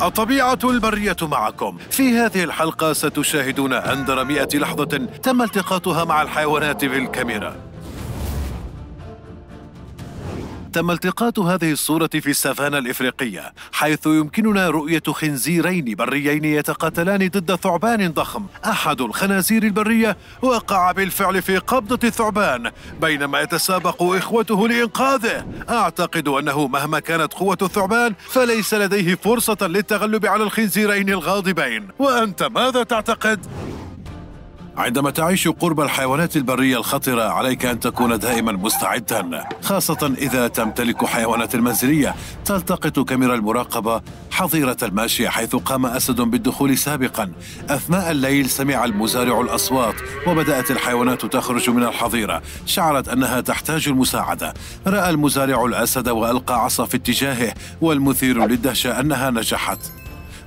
الطبيعة البرية معكم. في هذه الحلقة ستشاهدون أندر مئة لحظة تم التقاطها مع الحيوانات بالكاميرا. تم التقاط هذه الصورة في السافانا الإفريقية حيث يمكننا رؤية خنزيرين بريين يتقاتلان ضد ثعبان ضخم. أحد الخنازير البرية وقع بالفعل في قبضة الثعبان بينما يتسابق إخوته لإنقاذه. أعتقد أنه مهما كانت قوة الثعبان فليس لديه فرصة للتغلب على الخنزيرين الغاضبين. وأنت ماذا تعتقد؟ عندما تعيش قرب الحيوانات البرية الخطرة عليك أن تكون دائما مستعدا خاصة إذا تمتلك حيوانات المنزلية تلتقط كاميرا المراقبة حظيرة الماشية حيث قام أسد بالدخول سابقا. أثناء الليل سمع المزارع الأصوات وبدأت الحيوانات تخرج من الحظيرة. شعرت أنها تحتاج المساعدة. رأى المزارع الأسد وألقى عصا في اتجاهه والمثير للدهشة أنها نجحت.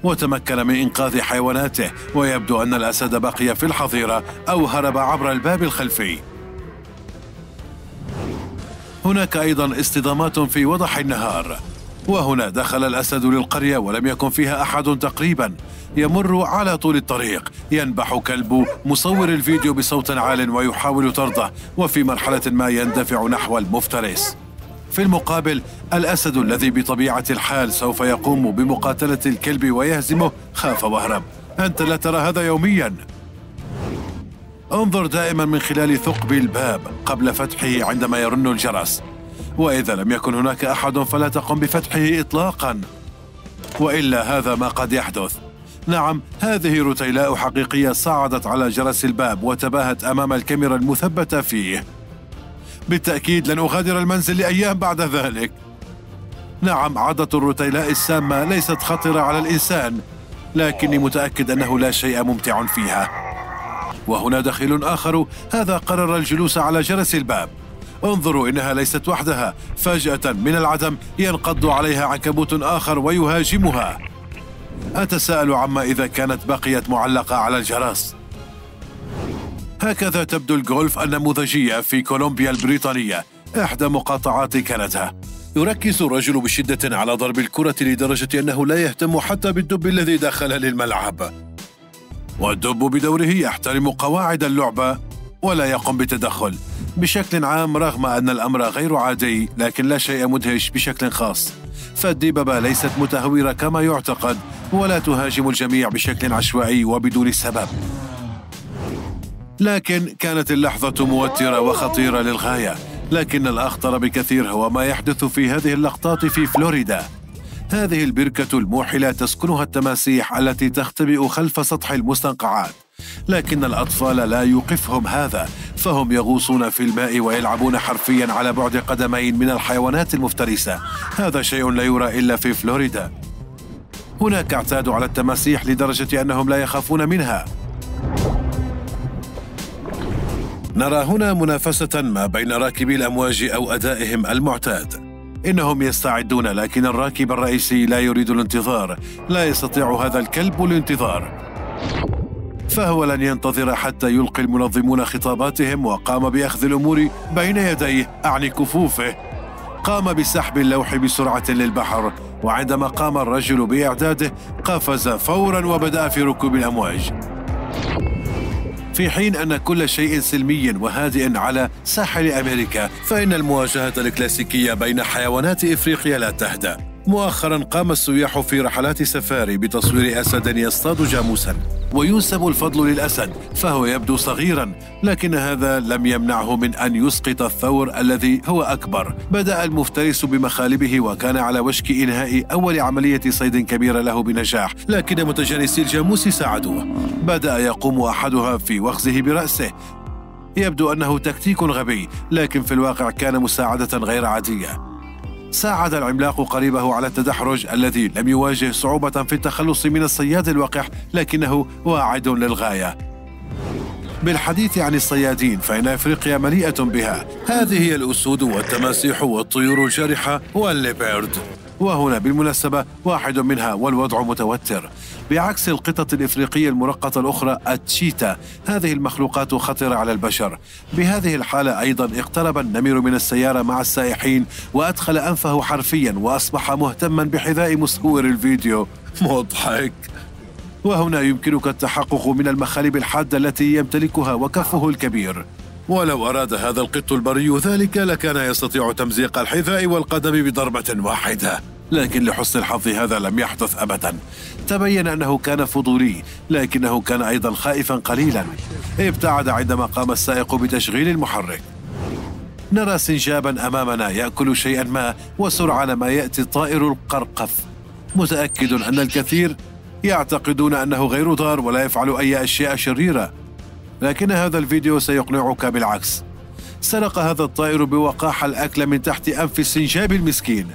وتمكن من إنقاذ حيواناته ويبدو أن الأسد بقي في الحظيرة أو هرب عبر الباب الخلفي. هناك أيضا اصطدامات في وضح النهار. وهنا دخل الأسد للقرية ولم يكن فيها أحد تقريبا. يمر على طول الطريق. ينبح كلب مصور الفيديو بصوت عال ويحاول طرده وفي مرحلة ما يندفع نحو المفترس. في المقابل الأسد الذي بطبيعة الحال سوف يقوم بمقاتلة الكلب ويهزمه خاف وهرب. أنت لا ترى هذا يوميا. انظر دائما من خلال ثقب الباب قبل فتحه عندما يرن الجرس. وإذا لم يكن هناك أحد فلا تقم بفتحه إطلاقا. وإلا هذا ما قد يحدث. نعم هذه رتيلاء حقيقية صعدت على جرس الباب وتباهت أمام الكاميرا المثبتة فيه. بالتأكيد لن أغادر المنزل لأيام بعد ذلك. نعم عضة الرتيلاء السامة ليست خطرة على الإنسان لكني متأكد أنه لا شيء ممتع فيها. وهنا دخيل آخر هذا قرر الجلوس على جرس الباب. انظروا إنها ليست وحدها. فجأة من العدم ينقض عليها عنكبوت آخر ويهاجمها. أتساءل عما إذا كانت بقيت معلقة على الجرس؟ هكذا تبدو الجولف النموذجية في كولومبيا البريطانية إحدى مقاطعات كندا. يركز الرجل بشدة على ضرب الكرة لدرجة أنه لا يهتم حتى بالدب الذي دخل للملعب. والدب بدوره يحترم قواعد اللعبة ولا يقوم بتدخل بشكل عام رغم أن الأمر غير عادي لكن لا شيء مدهش بشكل خاص. فالديببة ليست متهورة كما يعتقد ولا تهاجم الجميع بشكل عشوائي وبدون سبب. لكن كانت اللحظة موترة وخطيرة للغاية. لكن الأخطر بكثير هو ما يحدث في هذه اللقطات في فلوريدا. هذه البركة الموحلة تسكنها التماسيح التي تختبئ خلف سطح المستنقعات. لكن الأطفال لا يوقفهم هذا فهم يغوصون في الماء ويلعبون حرفيا على بعد قدمين من الحيوانات المفترسة. هذا شيء لا يرى إلا في فلوريدا. هناك اعتادوا على التماسيح لدرجة أنهم لا يخافون منها. نرى هنا منافسة ما بين راكبي الأمواج أو أدائهم المعتاد. إنهم يستعدون لكن الراكب الرئيسي لا يريد الانتظار. لا يستطيع هذا الكلب الانتظار. فهو لن ينتظر حتى يلقي المنظمون خطاباتهم وقام بأخذ الأمور بين يديه أعني كفوفه. قام بسحب اللوح بسرعة للبحر وعندما قام الرجل بإعداده قفز فورا وبدأ في ركوب الأمواج. في حين أن كل شيء سلمي وهادئ على ساحل أمريكا فإن المواجهة الكلاسيكية بين حيوانات إفريقيا لا تهدأ. مؤخرا قام السياح في رحلات سفاري بتصوير أسد يصطاد جاموسا وينسب الفضل للأسد فهو يبدو صغيرا لكن هذا لم يمنعه من أن يسقط الثور الذي هو أكبر. بدأ المفترس بمخالبه وكان على وشك إنهاء أول عملية صيد كبيرة له بنجاح لكن متجانسي الجاموس ساعدوه. بدأ يقوم أحدها في وخزه برأسه. يبدو أنه تكتيك غبي لكن في الواقع كان مساعدة غير عادية. ساعد العملاق قريبه على التدحرج الذي لم يواجه صعوبة في التخلص من الصياد الوقح لكنه واعد للغاية. بالحديث عن الصيادين فإن أفريقيا مليئة بها. هذه هي الأسود والتماسيح والطيور الجارحة والليبرد. وهنا بالمناسبة واحد منها والوضع متوتر. بعكس القطط الإفريقية المرقطة الأخرى التشيتا هذه المخلوقات خطرة على البشر. بهذه الحالة أيضا اقترب النمر من السيارة مع السائحين وأدخل أنفه حرفيا وأصبح مهتما بحذاء مصور الفيديو. مضحك. وهنا يمكنك التحقق من المخالب الحادة التي يمتلكها وكفه الكبير. ولو أراد هذا القط البري ذلك لكان يستطيع تمزيق الحذاء والقدم بضربة واحدة. لكن لحسن الحظ هذا لم يحدث أبدا. تبين أنه كان فضولي لكنه كان أيضا خائفا قليلا. ابتعد عندما قام السائق بتشغيل المحرك. نرى سنجابا أمامنا يأكل شيئا ما وسرعان ما يأتي الطائر القرقف. متأكد أن الكثير يعتقدون أنه غير ضار ولا يفعل أي أشياء شريرة. لكن هذا الفيديو سيقنعك بالعكس. سرق هذا الطائر بوقاحة الأكل من تحت أنف السنجاب المسكين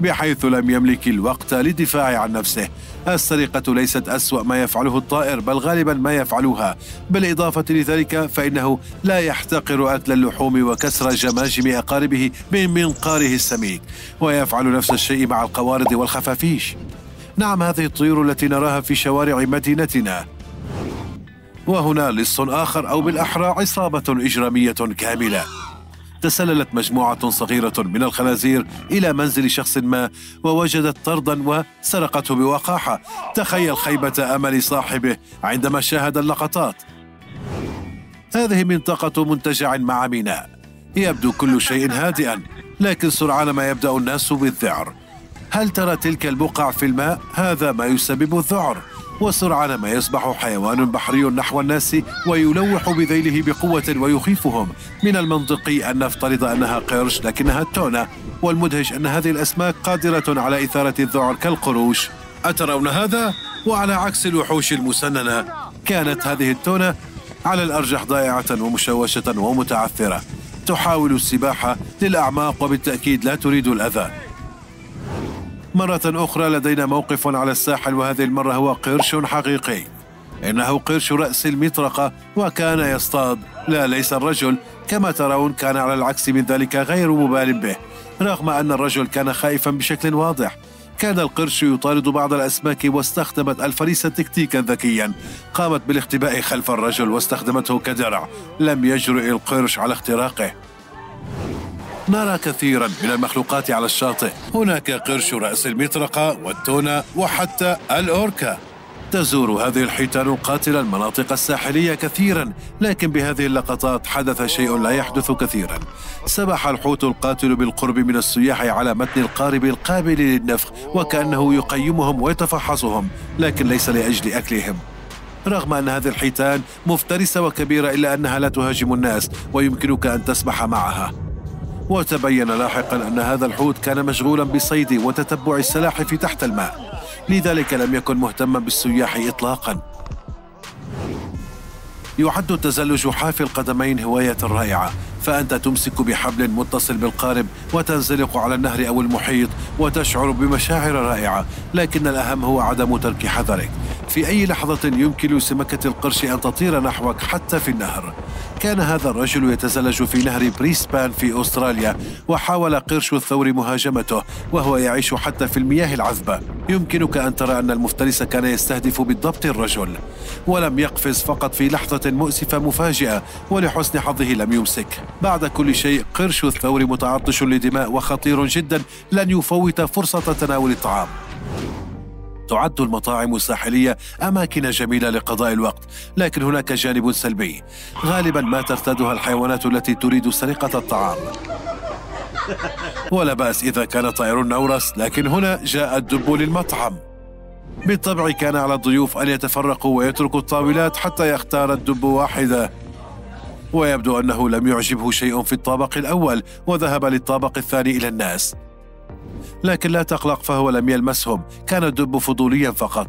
بحيث لم يملك الوقت للدفاع عن نفسه. السرقة ليست أسوأ ما يفعله الطائر بل غالبا ما يفعلها بالإضافة لذلك فإنه لا يحتقر أكل اللحوم وكسر جماجم أقاربه من منقاره السميك ويفعل نفس الشيء مع القوارض والخفافيش. نعم هذه الطيور التي نراها في شوارع مدينتنا. وهنا لص آخر أو بالأحرى عصابة إجرامية كاملة. تسللت مجموعة صغيرة من الخنازير إلى منزل شخص ما ووجدت طردا وسرقته بوقاحة. تخيل خيبة أمل صاحبه عندما شاهد اللقطات. هذه منطقة منتجع مع ميناء. يبدو كل شيء هادئا لكن سرعان ما يبدأ الناس بالذعر. هل ترى تلك البقع في الماء؟ هذا ما يسبب الذعر. وسرعان ما يسبح حيوان بحري نحو الناس ويلوح بذيله بقوة ويخيفهم. من المنطقي أن نفترض أنها قرش لكنها التونة والمدهش أن هذه الأسماك قادرة على إثارة الذعر كالقروش. أترون هذا؟ وعلى عكس الوحوش المسننة كانت هذه التونة على الأرجح ضائعة ومشوشة ومتعثرة تحاول السباحة للأعماق وبالتأكيد لا تريد الأذى. مرة أخرى لدينا موقف على الساحل وهذه المرة هو قرش حقيقي. إنه قرش رأس المطرقة وكان يصطاد. لا ليس الرجل. كما ترون كان على العكس من ذلك غير مبال به. رغم أن الرجل كان خائفا بشكل واضح. كان القرش يطارد بعض الأسماك واستخدمت الفريسة تكتيكا ذكيا. قامت بالاختباء خلف الرجل واستخدمته كدرع. لم يجرؤ القرش على اختراقه. نرى كثيرا من المخلوقات على الشاطئ. هناك قرش رأس المطرقة والتونة وحتى الأوركا. تزور هذه الحيتان القاتلة المناطق الساحلية كثيرا لكن بهذه اللقطات حدث شيء لا يحدث كثيرا. سبح الحوت القاتل بالقرب من السياح على متن القارب القابل للنفخ وكأنه يقيمهم ويتفحصهم لكن ليس لأجل أكلهم. رغم أن هذه الحيتان مفترسة وكبيرة إلا أنها لا تهاجم الناس ويمكنك أن تسبح معها. وتبين لاحقا أن هذا الحوت كان مشغولا بصيد وتتبع السلاحف تحت الماء. لذلك لم يكن مهتما بالسياح إطلاقا. يعد تزلج حافي القدمين هواية رائعة فأنت تمسك بحبل متصل بالقارب وتنزلق على النهر أو المحيط وتشعر بمشاعر رائعة لكن الأهم هو عدم ترك حذرك. في أي لحظة يمكن لسمكة القرش أن تطير نحوك حتى في النهر. كان هذا الرجل يتزلج في نهر بريسبان في أستراليا وحاول قرش الثور مهاجمته وهو يعيش حتى في المياه العذبة. يمكنك أن ترى أن المفترس كان يستهدف بالضبط الرجل. ولم يقفز فقط في لحظة مؤسفة مفاجئة ولحسن حظه لم يمسك. بعد كل شيء قرش الثور متعطش لدماء وخطير جدا لن يفوت فرصة تناول الطعام. تعد المطاعم الساحلية أماكن جميلة لقضاء الوقت لكن هناك جانب سلبي. غالبا ما ترتادها الحيوانات التي تريد سرقة الطعام. ولا بأس إذا كان طائر نورس لكن هنا جاء الدب للمطعم. بالطبع كان على الضيوف أن يتفرقوا ويتركوا الطاولات حتى يختار الدب واحدة. ويبدو أنه لم يعجبه شيء في الطابق الأول وذهب للطابق الثاني إلى الناس. لكن لا تقلق فهو لم يلمسهم. كان الدب فضوليا فقط.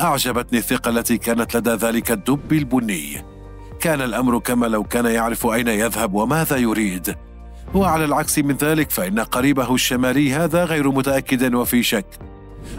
أعجبتني الثقة التي كانت لدى ذلك الدب البني. كان الأمر كما لو كان يعرف أين يذهب وماذا يريد. وعلى العكس من ذلك فإن قريبه الشمالي هذا غير متأكد وفي شك.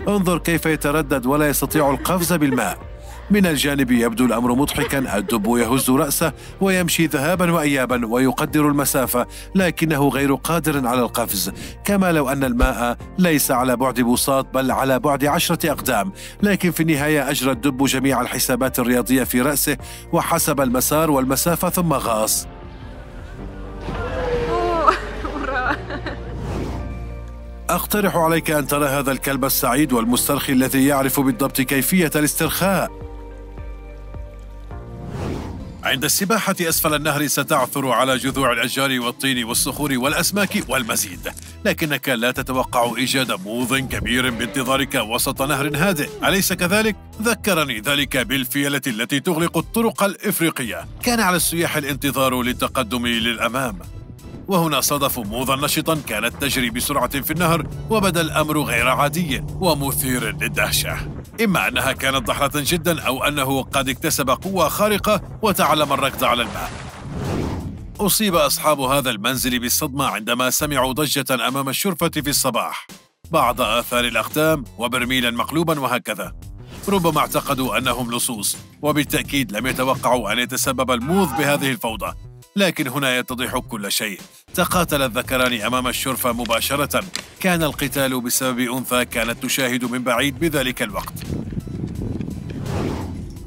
انظر كيف يتردد ولا يستطيع القفز بالماء. من الجانب يبدو الأمر مضحكا الدب يهز رأسه ويمشي ذهابا وإيابا ويقدر المسافة لكنه غير قادر على القفز. كما لو أن الماء ليس على بعد بساط بل على بعد عشرة أقدام. لكن في النهاية أجرى الدب جميع الحسابات الرياضية في رأسه وحسب المسار والمسافة ثم غاص. أقترح عليك أن ترى هذا الكلب السعيد والمسترخي الذي يعرف بالضبط كيفية الاسترخاء. عند السباحة أسفل النهر ستعثر على جذوع الأشجار والطين والصخور والأسماك والمزيد. لكنك لا تتوقع إيجاد موض كبير بانتظارك وسط نهر هادئ. أليس كذلك؟ ذكرني ذلك بالفيلة التي تغلق الطرق الإفريقية. كان على السياح الانتظار للتقدم للأمام. وهنا صادفوا موضا نشطا كانت تجري بسرعة في النهر وبدأ الأمر غير عادي ومثير للدهشة. إما أنها كانت ضحلة جدا أو أنه قد اكتسب قوة خارقة وتعلم الركض على الماء. أصيب أصحاب هذا المنزل بالصدمة عندما سمعوا ضجة أمام الشرفة في الصباح. بعض آثار الأقدام وبرميلا مقلوبا وهكذا. ربما اعتقدوا أنهم لصوص وبالتأكيد لم يتوقعوا أن يتسبب الموظ بهذه الفوضى. لكن هنا يتضح كل شيء. تقاتل الذكران أمام الشرفة مباشرة. كان القتال بسبب أنثى كانت تشاهد من بعيد بذلك الوقت.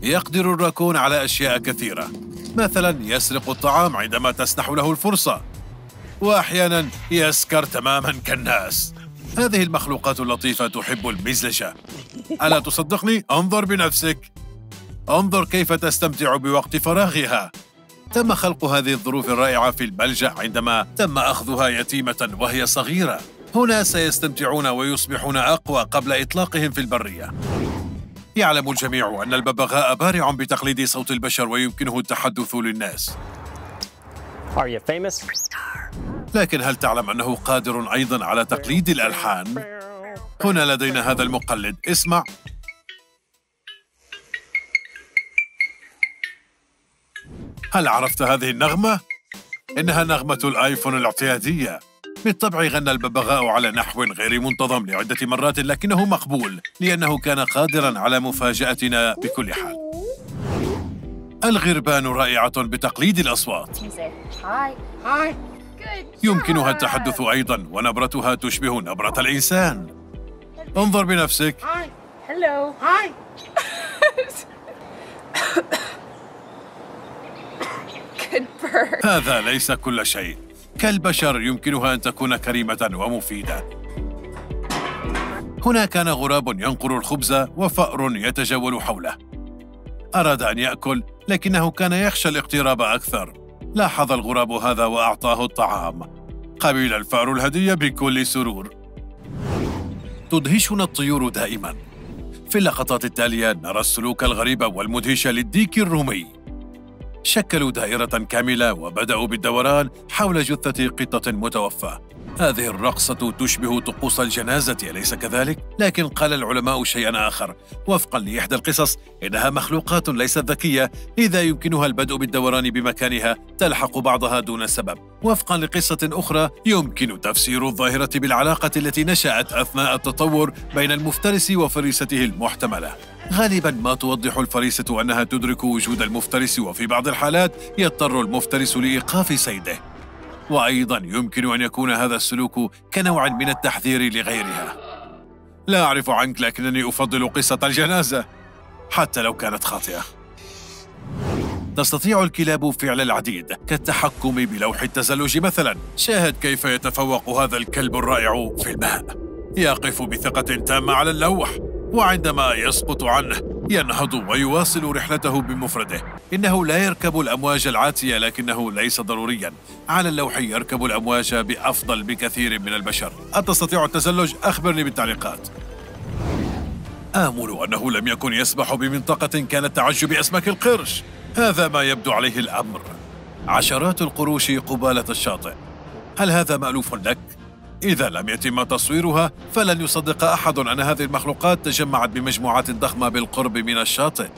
يقدر الراكون على أشياء كثيرة. مثلا يسرق الطعام عندما تسنح له الفرصة. وأحيانا يسكر تماما كالناس. هذه المخلوقات اللطيفة تحب المزلجة ألا تصدقني؟ انظر بنفسك. انظر كيف تستمتع بوقت فراغها. تم خلق هذه الظروف الرائعة في البلجة عندما تم أخذها يتيمة وهي صغيرة. هنا سيستمتعون ويصبحون أقوى قبل إطلاقهم في البرية. يعلم الجميع أن الببغاء بارع بتقليد صوت البشر ويمكنه التحدث للناس. Are you famous? لكن هل تعلم أنه قادر أيضا على تقليد الألحان؟ هنا لدينا هذا المقلد. اسمع. هل عرفت هذه النغمة؟ إنها نغمة الآيفون الاعتيادية. بالطبع غنى الببغاء على نحو غير منتظم لعدة مرات لكنه مقبول لأنه كان قادرا على مفاجأتنا بكل حال. الغربان رائعة بتقليد الأصوات. يمكنها التحدث أيضا ونبرتها تشبه نبرة الإنسان. انظر بنفسك. هذا ليس كل شيء. كالبشر يمكنها أن تكون كريمة ومفيدة. هنا كان غراب ينقر الخبز وفأر يتجول حوله. أراد أن يأكل لكنه كان يخشى الاقتراب أكثر. لاحظ الغراب هذا وأعطاه الطعام. قبل الفأر الهدية بكل سرور. تدهشنا الطيور دائما. في اللقطات التالية نرى السلوك الغريب والمدهش للديك الرومي. شكلوا دائرة كاملة وبدأوا بالدوران حول جثة قطة متوفاة. هذه الرقصة تشبه طقوس الجنازة أليس كذلك؟ لكن قال العلماء شيئا آخر. وفقا لإحدى القصص إنها مخلوقات ليست ذكية لذا يمكنها البدء بالدوران بمكانها تلحق بعضها دون سبب. وفقا لقصة أخرى يمكن تفسير الظاهرة بالعلاقة التي نشأت أثناء التطور بين المفترس وفريسته المحتملة. غالبا ما توضح الفريسة أنها تدرك وجود المفترس وفي بعض الحالات يضطر المفترس لإيقاف صيده وأيضا يمكن أن يكون هذا السلوك كنوع من التحذير لغيرها. لا أعرف عنك لكنني أفضل قصة الجنازة حتى لو كانت خاطئة. تستطيع الكلاب فعل العديد كالتحكم بلوح التزلج مثلا. شاهد كيف يتفوق هذا الكلب الرائع في الماء. يقف بثقة تامة على اللوح وعندما يسقط عنه ينهض ويواصل رحلته بمفرده. إنه لا يركب الأمواج العاتية لكنه ليس ضروريا. على اللوح يركب الأمواج بأفضل بكثير من البشر. أتستطيع التزلج؟ أخبرني بالتعليقات. آمل أنه لم يكن يسبح بمنطقة كانت تعج بأسماك القرش. هذا ما يبدو عليه الأمر. عشرات القروش قبالة الشاطئ. هل هذا مألوف لك؟ إذا لم يتم تصويرها فلن يصدق أحد أن هذه المخلوقات تجمعت بمجموعات ضخمة بالقرب من الشاطئ.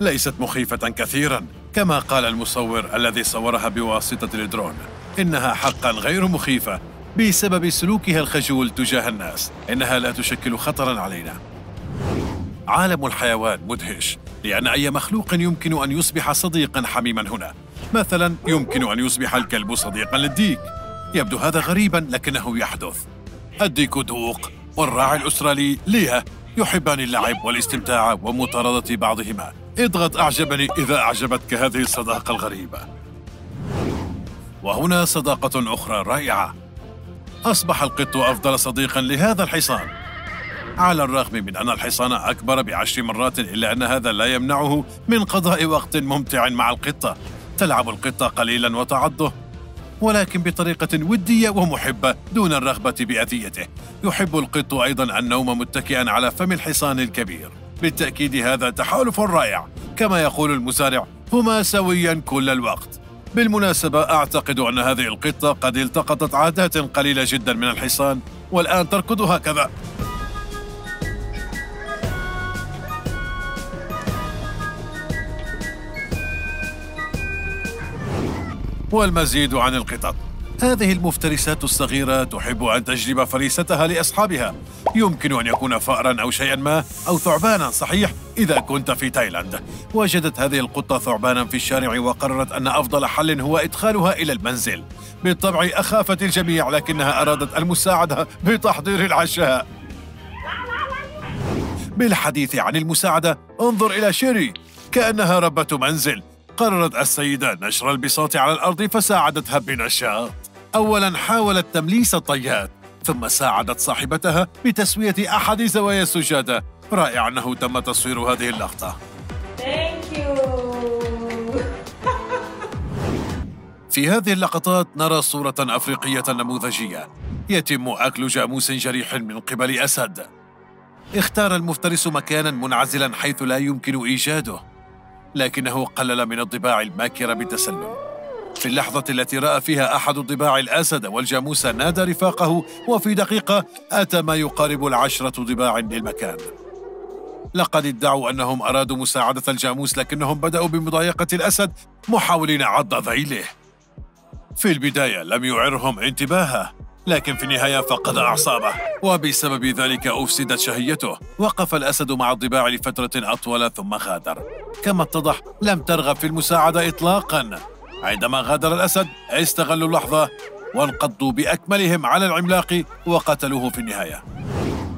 ليست مخيفة كثيرا كما قال المصور الذي صورها بواسطة الدرون. إنها حقا غير مخيفة بسبب سلوكها الخجول تجاه الناس. إنها لا تشكل خطرا علينا. عالم الحيوان مدهش لأن أي مخلوق يمكن أن يصبح صديقا حميما هنا. مثلا يمكن أن يصبح الكلب صديقا للديك. يبدو هذا غريبا لكنه يحدث. الديك دوق والراعي الأسترالي ليها يحبان اللعب والاستمتاع ومطاردة بعضهما. اضغط أعجبني إذا أعجبتك هذه الصداقة الغريبة. وهنا صداقة أخرى رائعة. أصبح القط أفضل صديق لهذا الحصان. على الرغم من أن الحصان أكبر بعشر مرات إلا أن هذا لا يمنعه من قضاء وقت ممتع مع القطة. تلعب القطة قليلا وتعضه. ولكن بطريقة ودية ومحبة دون الرغبة بأذيته. يحب القط أيضا النوم متكئا على فم الحصان الكبير. بالتأكيد هذا تحالف رائع. كما يقول المزارع هما سويا كل الوقت. بالمناسبة أعتقد أن هذه القطة قد التقطت عادات قليلة جدا من الحصان والآن تركض هكذا. والمزيد عن القطط. هذه المفترسات الصغيرة تحب أن تجلب فريستها لأصحابها. يمكن أن يكون فأرا أو شيئا ما أو ثعبانا صحيح إذا كنت في تايلاند. وجدت هذه القطة ثعبانا في الشارع وقررت أن أفضل حل هو إدخالها إلى المنزل. بالطبع أخافت الجميع لكنها أرادت المساعدة بتحضير العشاء. بالحديث عن المساعدة انظر إلى شيري. كأنها ربة منزل. قررت السيدة نشر البساط على الأرض فساعدتها بنشاط أولا حاولت تمليس الطيات ثم ساعدت صاحبتها بتسوية أحد زوايا السجادة. رائع أنه تم تصوير هذه اللقطة. في هذه اللقطات نرى صورة أفريقية نموذجية. يتم أكل جاموس جريح من قبل أسد. اختار المفترس مكانا منعزلا حيث لا يمكن إيجاده. لكنه قلل من الضباع الماكرة بتسلل. في اللحظة التي رأى فيها أحد الضباع الأسد والجاموس نادى رفاقه وفي دقيقة أتى ما يقارب العشرة ضباع للمكان. لقد ادعوا أنهم أرادوا مساعدة الجاموس لكنهم بدأوا بمضايقة الأسد محاولين عض ذيله. في البداية لم يعرهم انتباهه. لكن في النهاية فقد أعصابه. وبسبب ذلك أفسدت شهيته. وقف الأسد مع الضباع لفترة أطول ثم غادر. كما اتضح لم ترغب في المساعدة إطلاقا. عندما غادر الأسد استغلوا اللحظة وانقضوا بأكملهم على العملاق وقتلوه في النهاية.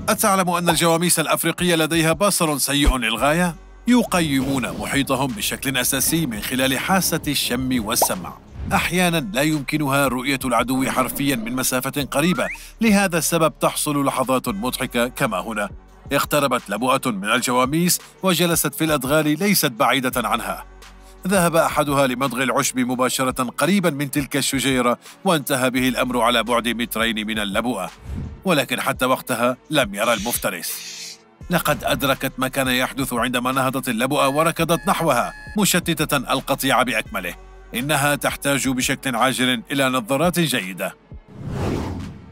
أتعلم أن الجواميس الأفريقية لديها بصر سيء للغاية؟ يقيمون محيطهم بشكل أساسي من خلال حاسة الشم والسمع. أحيانا لا يمكنها رؤية العدو حرفيا من مسافة قريبة. لهذا السبب تحصل لحظات مضحكة كما هنا. اقتربت لبؤة من الجواميس وجلست في الأدغال ليست بعيدة عنها. ذهب أحدها لمضغ العشب مباشرة قريبا من تلك الشجيرة وانتهى به الأمر على بعد مترين من اللبؤة. ولكن حتى وقتها لم يرى المفترس. لقد أدركت ما كان يحدث عندما نهضت اللبؤة وركضت نحوها مشتتة القطيع بأكمله. إنها تحتاج بشكل عاجل إلى نظارات جيدة.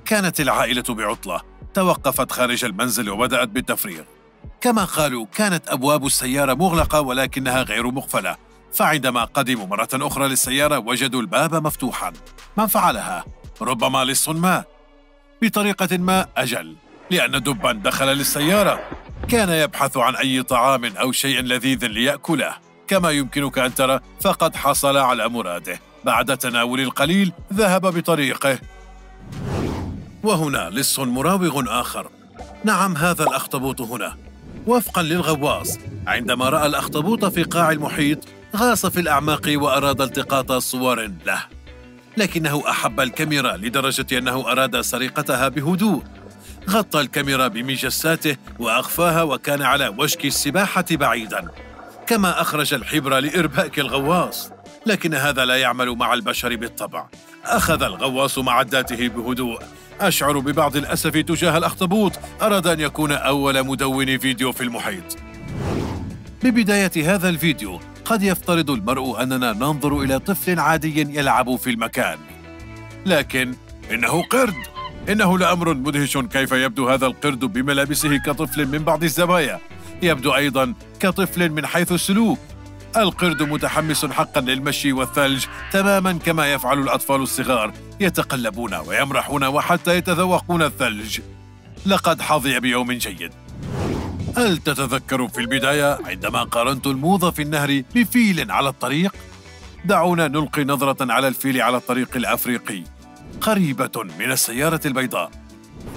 كانت العائلة بعطلة توقفت خارج المنزل وبدأت بالتفريغ. كما قالوا كانت أبواب السيارة مغلقة ولكنها غير مقفلة. فعندما قدموا مرة أخرى للسيارة وجدوا الباب مفتوحا. من فعلها؟ ربما لص ما. بطريقة ما أجل لأن دبا دخل للسيارة. كان يبحث عن أي طعام أو شيء لذيذ ليأكله. كما يمكنك أن ترى فقد حصل على مراده. بعد تناول القليل ذهب بطريقه. وهنا لص مراوغ آخر. نعم هذا الأخطبوط هنا. وفقا للغواص عندما رأى الأخطبوط في قاع المحيط غاص في الأعماق وأراد التقاط صور له. لكنه أحب الكاميرا لدرجة أنه أراد سرقتها بهدوء. غطى الكاميرا بمجساته وأخفاها وكان على وشك السباحة بعيداً. كما أخرج الحبر لإرباك الغواص لكن هذا لا يعمل مع البشر بالطبع. أخذ الغواص معداته بهدوء. أشعر ببعض الأسف تجاه الأخطبوط. أراد أن يكون أول مدون فيديو في المحيط. ببداية هذا الفيديو قد يفترض المرء أننا ننظر إلى طفل عادي يلعب في المكان. لكن إنه قرد. إنه لأمر مدهش كيف يبدو هذا القرد بملابسه كطفل من بعض الزوايا. يبدو أيضا كطفل من حيث السلوك. القرد متحمس حقا للمشي والثلج تماما كما يفعل الأطفال الصغار يتقلبون ويمرحون وحتى يتذوقون الثلج. لقد حظي بيوم جيد. هل تتذكر في البداية عندما قارنت الموضة في النهر بفيل على الطريق؟ دعونا نلقي نظرة على الفيل على الطريق الأفريقي. قريبة من السيارة البيضاء.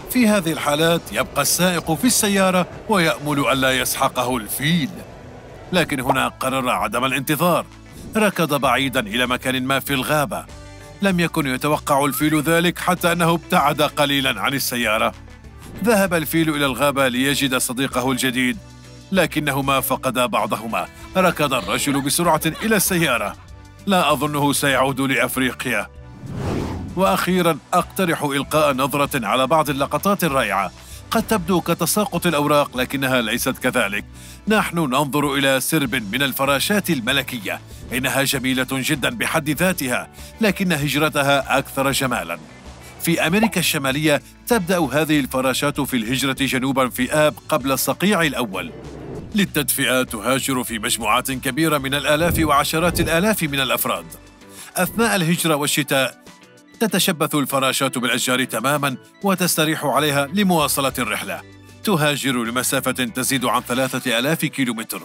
في هذه الحالات يبقى السائق في السيارة ويأمل ألا يسحقه الفيل. لكن هنا قرر عدم الانتظار. ركض بعيدا إلى مكان ما في الغابة. لم يكن يتوقع الفيل ذلك حتى أنه ابتعد قليلا عن السيارة. ذهب الفيل إلى الغابة ليجد صديقه الجديد. لكنهما فقدا بعضهما. ركض الرجل بسرعة إلى السيارة. لا أظنه سيعود لأفريقيا. وأخيرا أقترح إلقاء نظرة على بعض اللقطات الرائعة. قد تبدو كتساقط الأوراق لكنها ليست كذلك. نحن ننظر إلى سرب من الفراشات الملكية. إنها جميلة جدا بحد ذاتها لكن هجرتها أكثر جمالا. في أمريكا الشمالية تبدأ هذه الفراشات في الهجرة جنوبا في آب قبل الصقيع الأول. للتدفئة تهاجر في مجموعات كبيرة من الآلاف وعشرات الآلاف من الأفراد. أثناء الهجرة والشتاء تتشبث الفراشات بالأشجار تماما وتستريح عليها لمواصلة الرحلة. تهاجر لمسافة تزيد عن ثلاثة ألاف كيلومتر.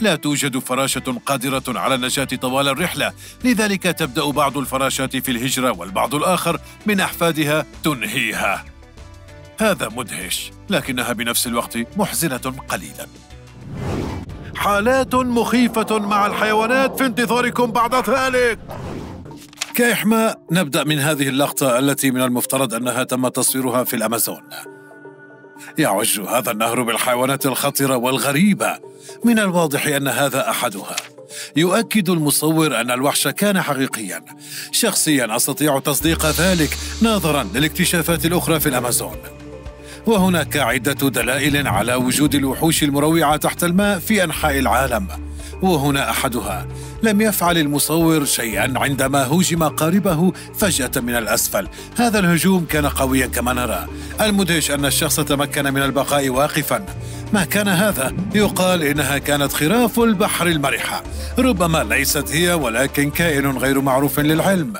لا توجد فراشة قادرة على النجاة طوال الرحلة لذلك تبدأ بعض الفراشات في الهجرة والبعض الآخر من أحفادها تنهيها. هذا مدهش لكنها بنفس الوقت محزنة قليلا. حالات مخيفة مع الحيوانات في انتظاركم بعد ذلك. كإحماء نبدأ من هذه اللقطة التي من المفترض أنها تم تصويرها في الأمازون. يعج هذا النهر بالحيوانات الخطرة والغريبة. من الواضح أن هذا أحدها. يؤكد المصور أن الوحش كان حقيقيا. شخصيا أستطيع تصديق ذلك ناظرا للاكتشافات الأخرى في الأمازون. وهناك عدة دلائل على وجود الوحوش المروعة تحت الماء في أنحاء العالم. وهنا أحدها. لم يفعل المصور شيئا عندما هوجم قاربه فجأة من الأسفل. هذا الهجوم كان قويا كما نرى. المدهش أن الشخص تمكن من البقاء واقفا. ما كان هذا؟ يقال إنها كانت خراف البحر المرحة. ربما ليست هي ولكن كائن غير معروف للعلم.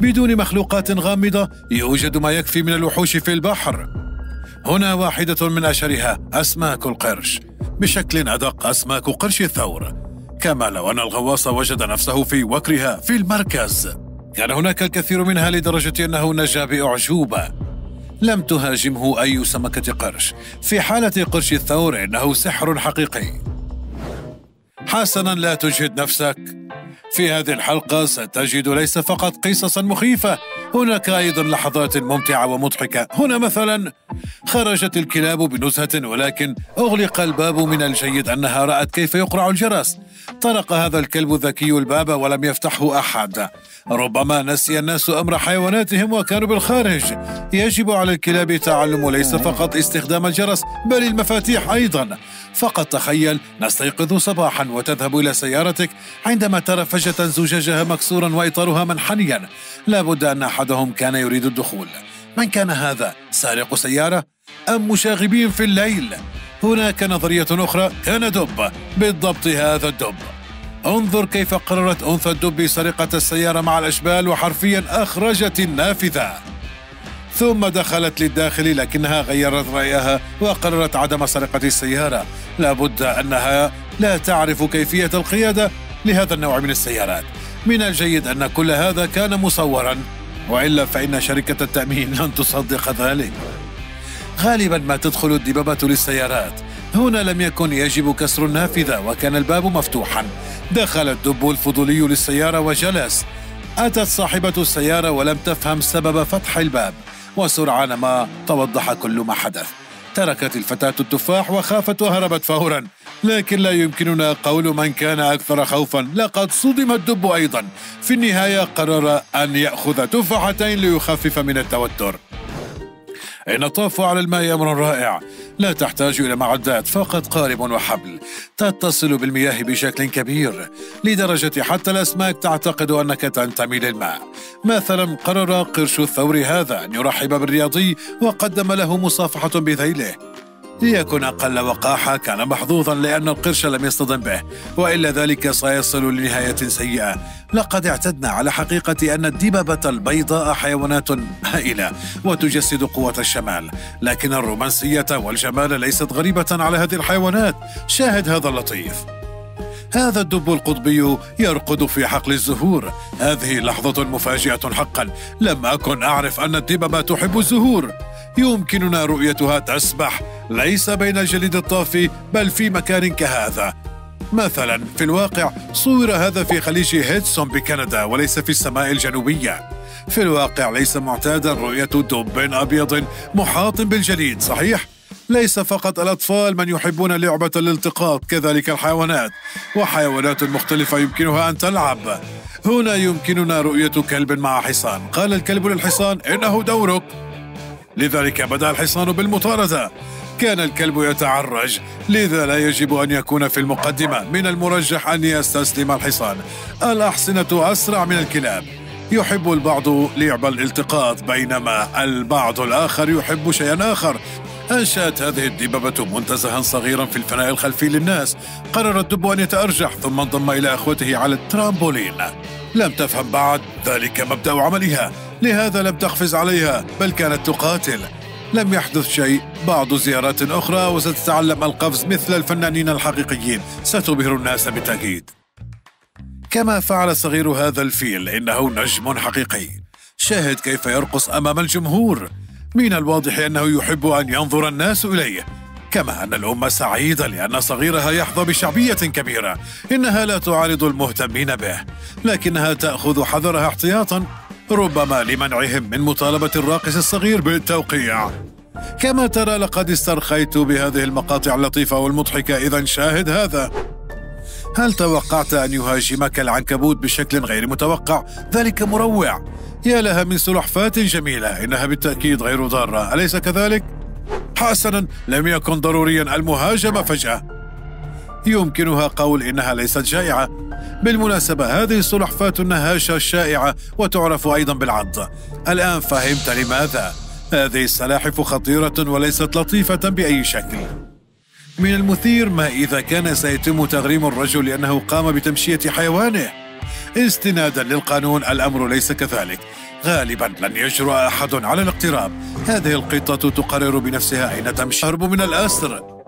بدون مخلوقات غامضة يوجد ما يكفي من الوحوش في البحر. هنا واحدة من أشهرها أسماك القرش. بشكل أدق أسماك قرش الثور. كما لو أن الغواص وجد نفسه في وكرها في المركز. كان هناك الكثير منها لدرجة أنه نجا بأعجوبة. لم تهاجمه أي سمكة قرش. في حالة قرش الثور إنه سحر حقيقي. حسنا لا تجهد نفسك. في هذه الحلقة ستجد ليس فقط قصصا مخيفة هناك أيضا لحظات ممتعة ومضحكة. هنا مثلا خرجت الكلاب بنزهة ولكن أغلق الباب من الجيد أنها رأت كيف يقرع الجرس طرق هذا الكلب الذكي الباب ولم يفتحه أحد ربما نسي الناس أمر حيواناتهم وكانوا بالخارج يجب على الكلاب تعلم ليس فقط استخدام الجرس بل المفاتيح أيضا فقط تخيل نستيقظ صباحا وتذهب إلى سيارتك عندما ترى فجأة زجاجها مكسورا وإطارها منحنيا لابد أن أحدهم كان يريد الدخول من كان هذا؟ سارق سيارة؟ أم مشاغبين في الليل؟ هناك نظرية أخرى كان دب بالضبط هذا الدب. انظر كيف قررت أنثى الدب سرقة السيارة مع الأشبال وحرفيا أخرجت النافذة. ثم دخلت للداخل لكنها غيرت رأيها وقررت عدم سرقة السيارة. لابد أنها لا تعرف كيفية القيادة لهذا النوع من السيارات. من الجيد أن كل هذا كان مصورا وإلا فإن شركة التأمين لن تصدق ذلك. غالبا ما تدخل الدبابة للسيارات. هنا لم يكن يجب كسر النافذة وكان الباب مفتوحا. دخل الدب الفضولي للسيارة وجلس. أتت صاحبة السيارة ولم تفهم سبب فتح الباب وسرعان ما توضح كل ما حدث. تركت الفتاة التفاح وخافت وهربت فورا. لكن لا يمكننا قول من كان أكثر خوفا. لقد صدم الدب أيضا. في النهاية قرر أن يأخذ تفاحتين ليخفف من التوتر. إن الطوف على الماء أمر رائع. لا تحتاج إلى معدات فقط قارب وحبل. تتصل بالمياه بشكل كبير لدرجة حتى الأسماك تعتقد أنك تنتمي للماء. مثلا قرر قرش الثور هذا أن يرحب بالرياضي وقدم له مصافحة بذيله. ليكن أقل وقاحة كان محظوظا لأن القرش لم يصطدم به وإلا ذلك سيصل لنهاية سيئة. لقد اعتدنا على حقيقة أن الدببة البيضاء حيوانات هائلة وتجسد قوة الشمال لكن الرومانسية والجمال ليست غريبة على هذه الحيوانات. شاهد هذا اللطيف. هذا الدب القطبي يرقد في حقل الزهور. هذه لحظة مفاجئة حقا. لم أكن أعرف أن الدببة تحب الزهور. يمكننا رؤيتها تسبح. ليس بين الجليد الطافي بل في مكان كهذا. مثلا في الواقع صور هذا في خليج هيدسون بكندا وليس في السماء الجنوبية. في الواقع ليس معتادا رؤية دب أبيض محاط بالجليد صحيح؟ ليس فقط الأطفال من يحبون لعبة الالتقاط كذلك الحيوانات. وحيوانات مختلفة يمكنها أن تلعب. هنا يمكننا رؤية كلب مع حصان. قال الكلب للحصان إنه دورك. لذلك بدأ الحصان بالمطاردة. كان الكلب يتعرج لذا لا يجب أن يكون في المقدمة. من المرجح أن يستسلم الحصان. الأحصنة أسرع من الكلاب. يحب البعض لعب الالتقاط بينما البعض الآخر يحب شيئا آخر. أنشأت هذه الدببة منتزها صغيرا في الفناء الخلفي للناس. قرر الدب أن يتأرجح ثم انضم إلى أخوته على الترامبولين. لم تفهم بعد ذلك مبدأ عملها. لهذا لم تقفز عليها بل كانت تقاتل. لم يحدث شيء. بعض زيارات أخرى وستتعلم القفز مثل الفنانين الحقيقيين. ستبهر الناس بالتأكيد. كما فعل صغير هذا الفيل إنه نجم حقيقي. شاهد كيف يرقص أمام الجمهور. من الواضح أنه يحب أن ينظر الناس إليه. كما أن الأم سعيدة لأن صغيرها يحظى بشعبية كبيرة. إنها لا تعارض المهتمين به. لكنها تأخذ حذرها احتياطا. ربما لمنعهم من مطالبة الراقص الصغير بالتوقيع. كما ترى لقد استرخيت بهذه المقاطع اللطيفة والمضحكة. إذا شاهد هذا. هل توقعت أن يهاجمك العنكبوت بشكل غير متوقع؟ ذلك مروع. يا لها من سلحفاة جميلة. إنها بالتأكيد غير ضارة. أليس كذلك؟ حسنا لم يكن ضروريا المهاجمة فجأة. يمكنها قول إنها ليست جائعة بالمناسبة هذه السلحفاة النهاشة الشائعة وتعرف أيضا بالعض. الآن فهمت لماذا. هذه السلاحف خطيرة وليست لطيفة بأي شكل. من المثير ما إذا كان سيتم تغريم الرجل لأنه قام بتمشية حيوانه. استنادا للقانون الأمر ليس كذلك. غالبا لن يجرؤ أحد على الاقتراب. هذه القطة تقرر بنفسها أين تمشي. هرب من الأسر.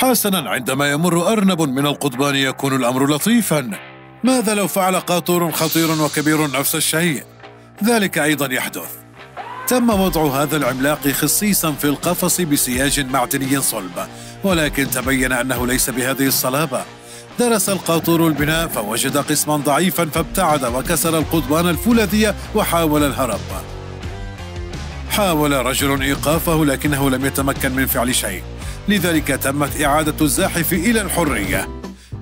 حسنا عندما يمر أرنب من القضبان يكون الأمر لطيفا. ماذا لو فعل قاطور خطير وكبير نفس الشيء ذلك أيضا يحدث. تم وضع هذا العملاق خصيصا في القفص بسياج معدني صلب ولكن تبين أنه ليس بهذه الصلابة. درس القاطور البناء فوجد قسما ضعيفا فابتعد وكسر القضبان الفولاذية وحاول الهرب. حاول رجل إيقافه لكنه لم يتمكن من فعل شيء. لذلك تمت إعادة الزاحف إلى الحرية.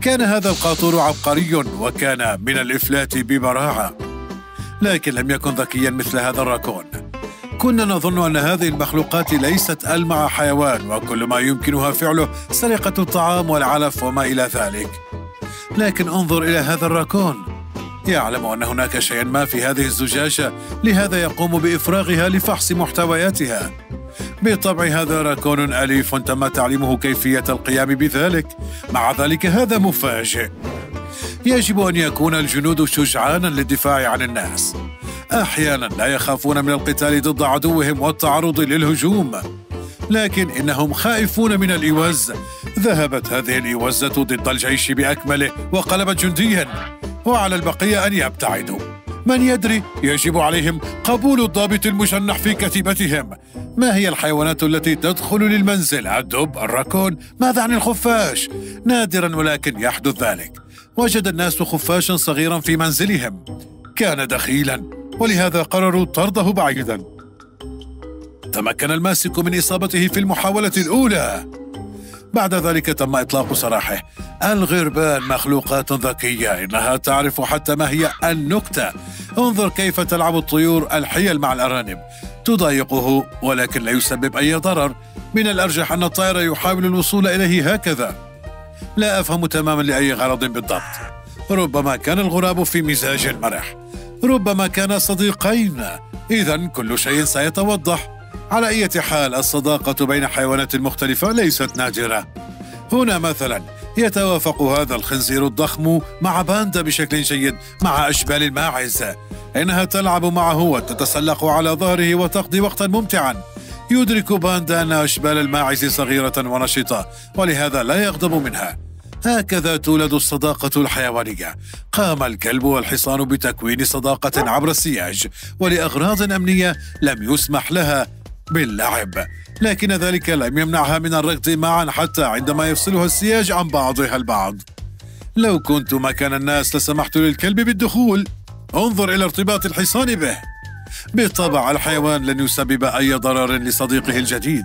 كان هذا القاطور عبقري وكان من الإفلات ببراعة لكن لم يكن ذكيا مثل هذا الراكون كنا نظن أن هذه المخلوقات ليست ألمع حيوان وكل ما يمكنها فعله سرقة الطعام والعلف وما إلى ذلك. لكن انظر إلى هذا الراكون يعلم أن هناك شيئا ما في هذه الزجاجة لهذا يقوم بإفراغها لفحص محتوياتها. بالطبع هذا راكون أليف تم تعليمه كيفية القيام بذلك. مع ذلك هذا مفاجئ. يجب أن يكون الجنود شجعانا للدفاع عن الناس. أحيانا لا يخافون من القتال ضد عدوهم والتعرض للهجوم. لكن إنهم خائفون من الإوز. ذهبت هذه الإوزة ضد الجيش بأكمله وقلبت جنديا. وعلى البقية أن يبتعدوا. من يدري يجب عليهم قبول الضابط المجنح في كتيبتهم. ما هي الحيوانات التي تدخل للمنزل؟ الدب الراكون ماذا عن الخفاش؟ نادرا ولكن يحدث ذلك. وجد الناس خفاشا صغيرا في منزلهم. كان دخيلا ولهذا قرروا طرده بعيدا. تمكن الماسك من إصابته في المحاولة الأولى. بعد ذلك تم إطلاق سراحه. الغربان مخلوقات ذكية إنها تعرف حتى ما هي النكتة. انظر كيف تلعب الطيور الحيل مع الأرانب. تضايقه ولكن لا يسبب أي ضرر. من الأرجح أن الطائر يحاول الوصول إليه هكذا. لا أفهم تماما لأي غرض بالضبط. ربما كان الغراب في مزاج مرح ربما كان صديقين. إذا كل شيء سيتوضح. على أي حال الصداقة بين حيوانات مختلفة ليست نادرة. هنا مثلا يتوافق هذا الخنزير الضخم مع باندا بشكل جيد مع أشبال الماعز إنها تلعب معه وتتسلق على ظهره وتقضي وقتا ممتعا. يدرك باندا أن أشبال الماعز صغيرة ونشطة ولهذا لا يغضب منها. هكذا تولد الصداقة الحيوانية. قام الكلب والحصان بتكوين صداقة عبر السياج ولأغراض أمنية لم يسمح لها باللعب. لكن ذلك لم يمنعها من الركض معا حتى عندما يفصلها السياج عن بعضها البعض. لو كنت مكان الناس لسمحت للكلب بالدخول انظر إلى ارتباط الحصان به. بالطبع الحيوان لن يسبب أي ضرر لصديقه الجديد.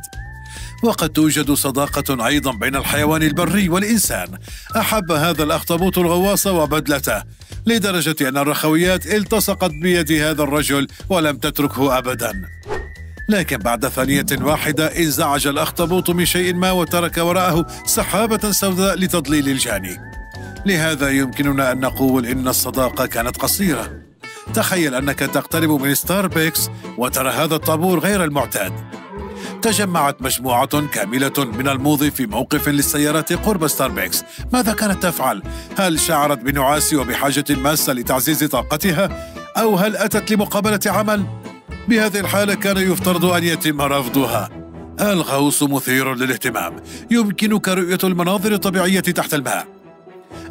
وقد توجد صداقة أيضا بين الحيوان البري والإنسان. أحب هذا الأخطبوط الغواص وبدلته لدرجة أن الرخويات التصقت بيد هذا الرجل ولم تتركه أبدا. لكن بعد ثانية واحدة انزعج الأخطبوط من شيء ما وترك وراءه سحابة سوداء لتضليل الجاني لهذا يمكننا أن نقول إن الصداقة كانت قصيرة تخيل أنك تقترب من ستاربكس وترى هذا الطابور غير المعتاد تجمعت مجموعة كاملة من الموظف في موقف للسيارات قرب ستاربكس ماذا كانت تفعل؟ هل شعرت بنعاس وبحاجة ماسة لتعزيز طاقتها؟ أو هل أتت لمقابلة عمل؟ بهذه الحالة كان يفترض أن يتم رفضها. الغوص مثير للاهتمام. يمكنك رؤية المناظر الطبيعية تحت الماء.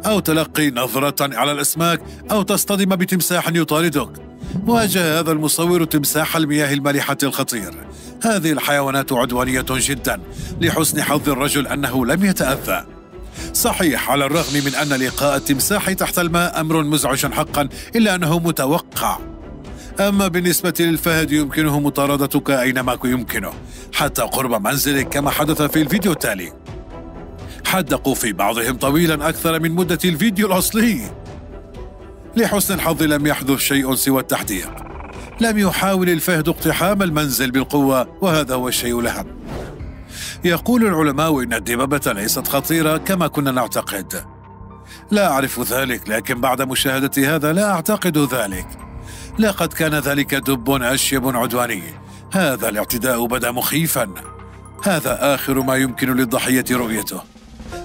أو تلقي نظرة على الأسماك أو تصطدم بتمساح يطاردك. واجه هذا المصور تمساح المياه المالحة الخطير. هذه الحيوانات عدوانية جدا لحسن حظ الرجل أنه لم يتأذى. صحيح على الرغم من أن لقاء التمساح تحت الماء أمر مزعج حقا إلا أنه متوقع. أما بالنسبة للفهد يمكنه مطاردتك أينما يمكنه حتى قرب منزلك كما حدث في الفيديو التالي. حدقوا في بعضهم طويلا أكثر من مدة الفيديو الأصلي. لحسن الحظ لم يحدث شيء سوى التحديق. لم يحاول الفهد اقتحام المنزل بالقوة وهذا هو الشيء الأهم. يقول العلماء إن الدببة ليست خطيرة كما كنا نعتقد. لا أعرف ذلك لكن بعد مشاهدة هذا لا أعتقد ذلك. لقد كان ذلك دب أشيب عدواني. هذا الاعتداء بدا مخيفا. هذا آخر ما يمكن للضحية رؤيته.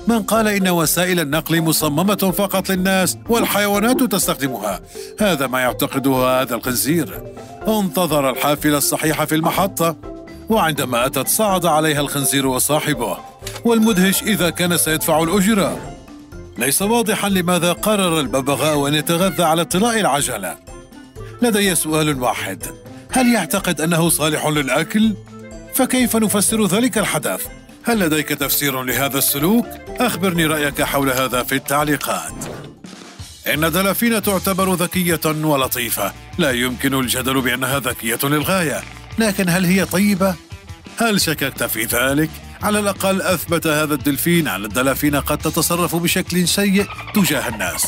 من قال إن وسائل النقل مصممة فقط للناس والحيوانات تستخدمها. هذا ما يعتقده هذا الخنزير. انتظر الحافلة الصحيحة في المحطة. وعندما أتت صعد عليها الخنزير وصاحبه. والمدهش إذا كان سيدفع الأجرة. ليس واضحا لماذا قرر الببغاء أن يتغذى على طلاء العجلة. لدي سؤال واحد هل يعتقد أنه صالح للأكل؟ فكيف نفسر ذلك الحدث؟ هل لديك تفسير لهذا السلوك؟ أخبرني رأيك حول هذا في التعليقات إن دلافين تعتبر ذكية ولطيفة لا يمكن الجدل بأنها ذكية للغاية لكن هل هي طيبة؟ هل شككت في ذلك؟ على الأقل أثبت هذا الدلفين أن الدلافين قد تتصرف بشكل سيء تجاه الناس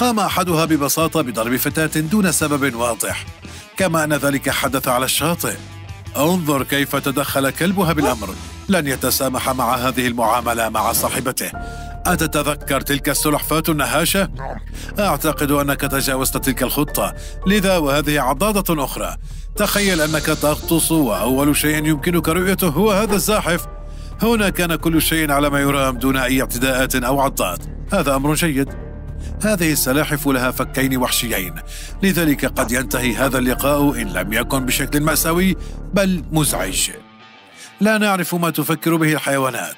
قام أحدها ببساطة بضرب فتاة دون سبب واضح. كما أن ذلك حدث على الشاطئ. انظر كيف تدخل كلبها بالأمر. لن يتسامح مع هذه المعاملة مع صاحبته. أتتذكر تلك السلحفاة النهاشة؟ أعتقد أنك تجاوزت تلك الخطة. لذا وهذه عضادة أخرى. تخيل أنك تغطس وأول شيء يمكنك رؤيته هو هذا الزاحف. هنا كان كل شيء على ما يرام دون أي اعتداءات أو عضات هذا أمر جيد. هذه السلاحف لها فكين وحشيين. لذلك قد ينتهي هذا اللقاء إن لم يكن بشكل مأساوي بل مزعج. لا نعرف ما تفكر به الحيوانات.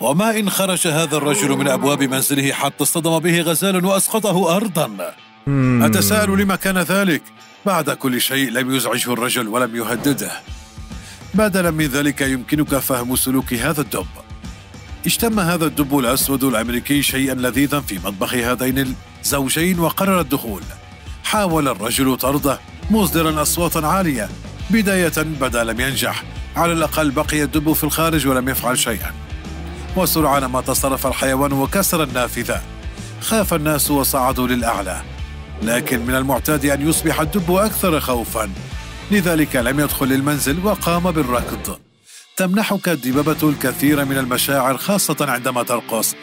وما إن خرج هذا الرجل من أبواب منزله حتى اصطدم به غزال وأسقطه أرضا. أتساءل لما كان ذلك؟ بعد كل شيء لم يزعجه الرجل ولم يهدده. بدلا من ذلك يمكنك فهم سلوك هذا الدب. اشتم هذا الدب الأسود الأمريكي شيئا لذيذا في مطبخ هذين الزوجين وقرر الدخول. حاول الرجل طرده مصدرا أصواتا عالية بداية بدا لم ينجح. على الأقل بقي الدب في الخارج ولم يفعل شيئا. وسرعان ما تصرف الحيوان وكسر النافذة. خاف الناس وصعدوا للأعلى. لكن من المعتاد أن يصبح الدب أكثر خوفا. لذلك لم يدخل المنزل وقام بالركض. تمنحك الدببة الكثير من المشاعر خاصة عندما ترقص.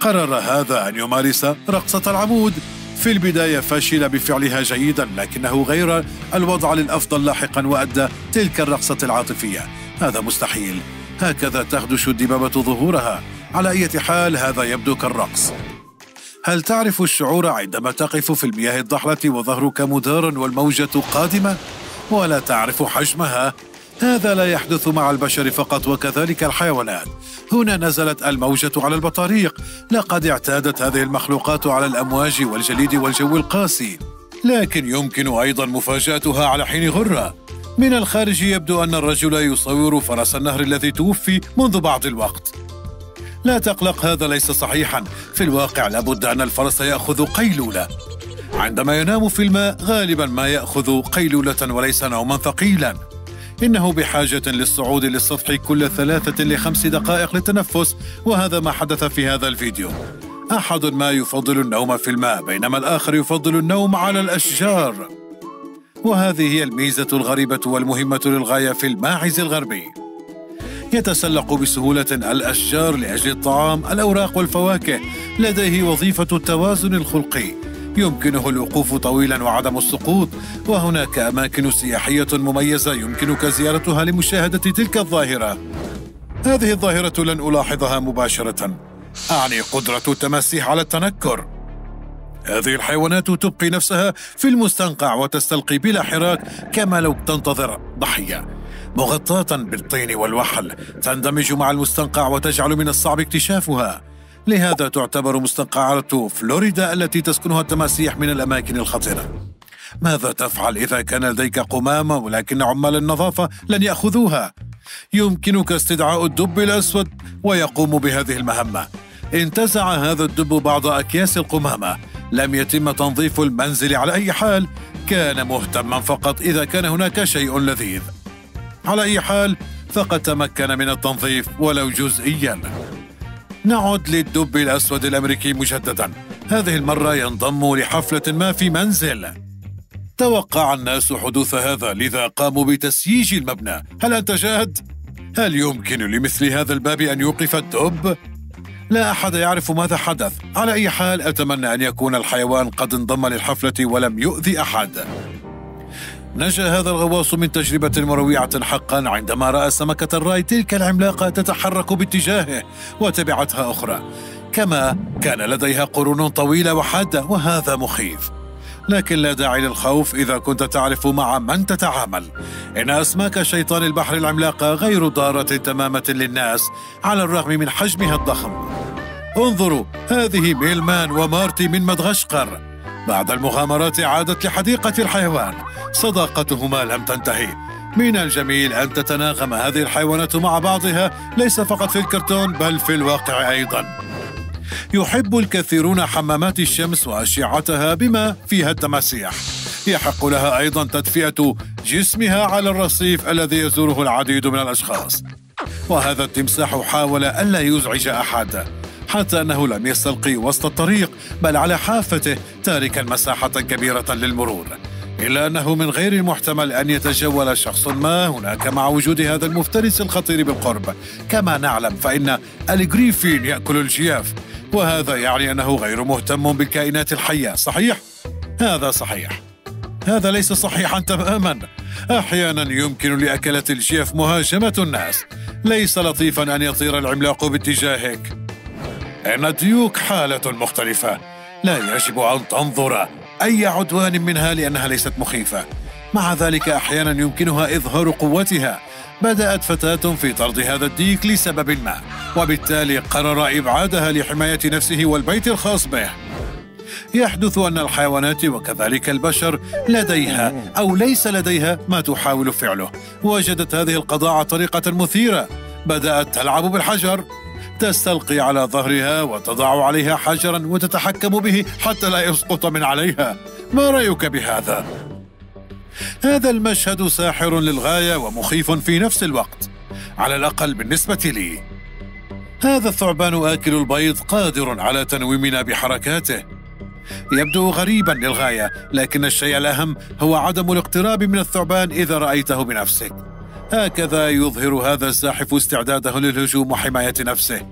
قرر هذا أن يمارس رقصة العمود. في البداية فشل بفعلها جيدا لكنه غير الوضع للأفضل لاحقا وأدى تلك الرقصة العاطفية. هذا مستحيل. هكذا تخدش الدببة ظهورها. على أي حال هذا يبدو كالرقص. هل تعرف الشعور عندما تقف في المياه الضحلة وظهرك مدار والموجة قادمة؟ ولا تعرف حجمها؟ هذا لا يحدث مع البشر فقط وكذلك الحيوانات. هنا نزلت الموجة على البطاريق. لقد اعتادت هذه المخلوقات على الأمواج والجليد والجو القاسي. لكن يمكن أيضا مفاجأتها على حين غرة. من الخارج يبدو أن الرجل يصور فرس النهر الذي توفي منذ بعض الوقت. لا تقلق هذا ليس صحيحا. في الواقع لابد أن الفرس يأخذ قيلولة. عندما ينام في الماء غالبا ما يأخذ قيلولة وليس نوما ثقيلا. إنه بحاجة للصعود للسطح كل ثلاثة لخمس دقائق للتنفس وهذا ما حدث في هذا الفيديو. أحد ما يفضل النوم في الماء بينما الآخر يفضل النوم على الأشجار. وهذه هي الميزة الغريبة والمهمة للغاية في الماعز الغربي. يتسلق بسهولة الأشجار لأجل الطعام الأوراق والفواكه لديه وظيفة التوازن الخلقي. يمكنه الوقوف طويلا وعدم السقوط وهناك أماكن سياحية مميزة يمكنك زيارتها لمشاهدة تلك الظاهرة. هذه الظاهرة لن ألاحظها مباشرة. أعني قدرة التماسيح على التنكر. هذه الحيوانات تبقي نفسها في المستنقع وتستلقي بلا حراك كما لو تنتظر ضحية. مغطاة بالطين والوحل تندمج مع المستنقع وتجعل من الصعب اكتشافها. لهذا تعتبر مستنقعات فلوريدا التي تسكنها التماسيح من الأماكن الخطرة ماذا تفعل إذا كان لديك قمامة ولكن عمال النظافة لن يأخذوها؟ يمكنك استدعاء الدب الأسود ويقوم بهذه المهمة. انتزع هذا الدب بعض أكياس القمامة. لم يتم تنظيف المنزل على أي حال. كان مهتما فقط إذا كان هناك شيء لذيذ. على أي حال فقد تمكن من التنظيف ولو جزئيا. نعد للدب الأسود الأمريكي مجددا. هذه المرة ينضم لحفلة ما في منزل. توقع الناس حدوث هذا لذا قاموا بتسييج المبنى. هل أنت جاد؟ هل يمكن لمثل هذا الباب أن يوقف الدب؟ لا أحد يعرف ماذا حدث. على أي حال أتمنى أن يكون الحيوان قد انضم للحفلة ولم يؤذي أحد. نجا هذا الغواص من تجربة مروعة حقا عندما رأى سمكة الراي تلك العملاقة تتحرك باتجاهه وتبعتها أخرى. كما كان لديها قرون طويلة وحادة وهذا مخيف. لكن لا داعي للخوف إذا كنت تعرف مع من تتعامل. إن أسماك شيطان البحر العملاقة غير ضارة تماما للناس على الرغم من حجمها الضخم. انظروا هذه ميلمان ومارتي من مدغشقر. بعد المغامرات عادت لحديقة الحيوان. صداقتهما لم تنتهي. من الجميل أن تتناغم هذه الحيوانات مع بعضها ليس فقط في الكرتون بل في الواقع أيضا. يحب الكثيرون حمامات الشمس وأشعتها بما فيها التماسيح. يحق لها أيضا تدفئة جسمها على الرصيف الذي يزوره العديد من الأشخاص. وهذا التمساح حاول ألا يزعج أحد. حتى أنه لم يستلقي وسط الطريق بل على حافته تاركا مساحة كبيرة للمرور. إلا أنه من غير المحتمل أن يتجول شخص ما هناك مع وجود هذا المفترس الخطير بالقرب. كما نعلم فإن الجريفين يأكل الجيف وهذا يعني أنه غير مهتم بالكائنات الحية. صحيح؟ هذا صحيح. هذا ليس صحيحا تماما. أحيانا يمكن لأكلة الجيف مهاجمة الناس. ليس لطيفا أن يطير العملاق باتجاهك. إن الديوك حالة مختلفة. لا يجب أن تنتظر أي عدوان منها لأنها ليست مخيفة. مع ذلك أحيانا يمكنها إظهار قوتها. بدأت فتاة في طرد هذا الديك لسبب ما وبالتالي قرر إبعادها لحماية نفسه والبيت الخاص به. يحدث أن الحيوانات وكذلك البشر لديها أو ليس لديها ما تحاول فعله. وجدت هذه القضاعة طريقة مثيرة. بدأت تلعب بالحجر. تستلقي على ظهرها وتضع عليها حجرا وتتحكم به حتى لا يسقط من عليها. ما رأيك بهذا؟ هذا المشهد ساحر للغاية ومخيف في نفس الوقت. على الأقل بالنسبة لي. هذا الثعبان آكل البيض قادر على تنويمنا بحركاته. يبدو غريبا للغاية لكن الشيء الأهم هو عدم الاقتراب من الثعبان إذا رأيته بنفسك. هكذا يظهر هذا الزاحف استعداده للهجوم وحماية نفسه.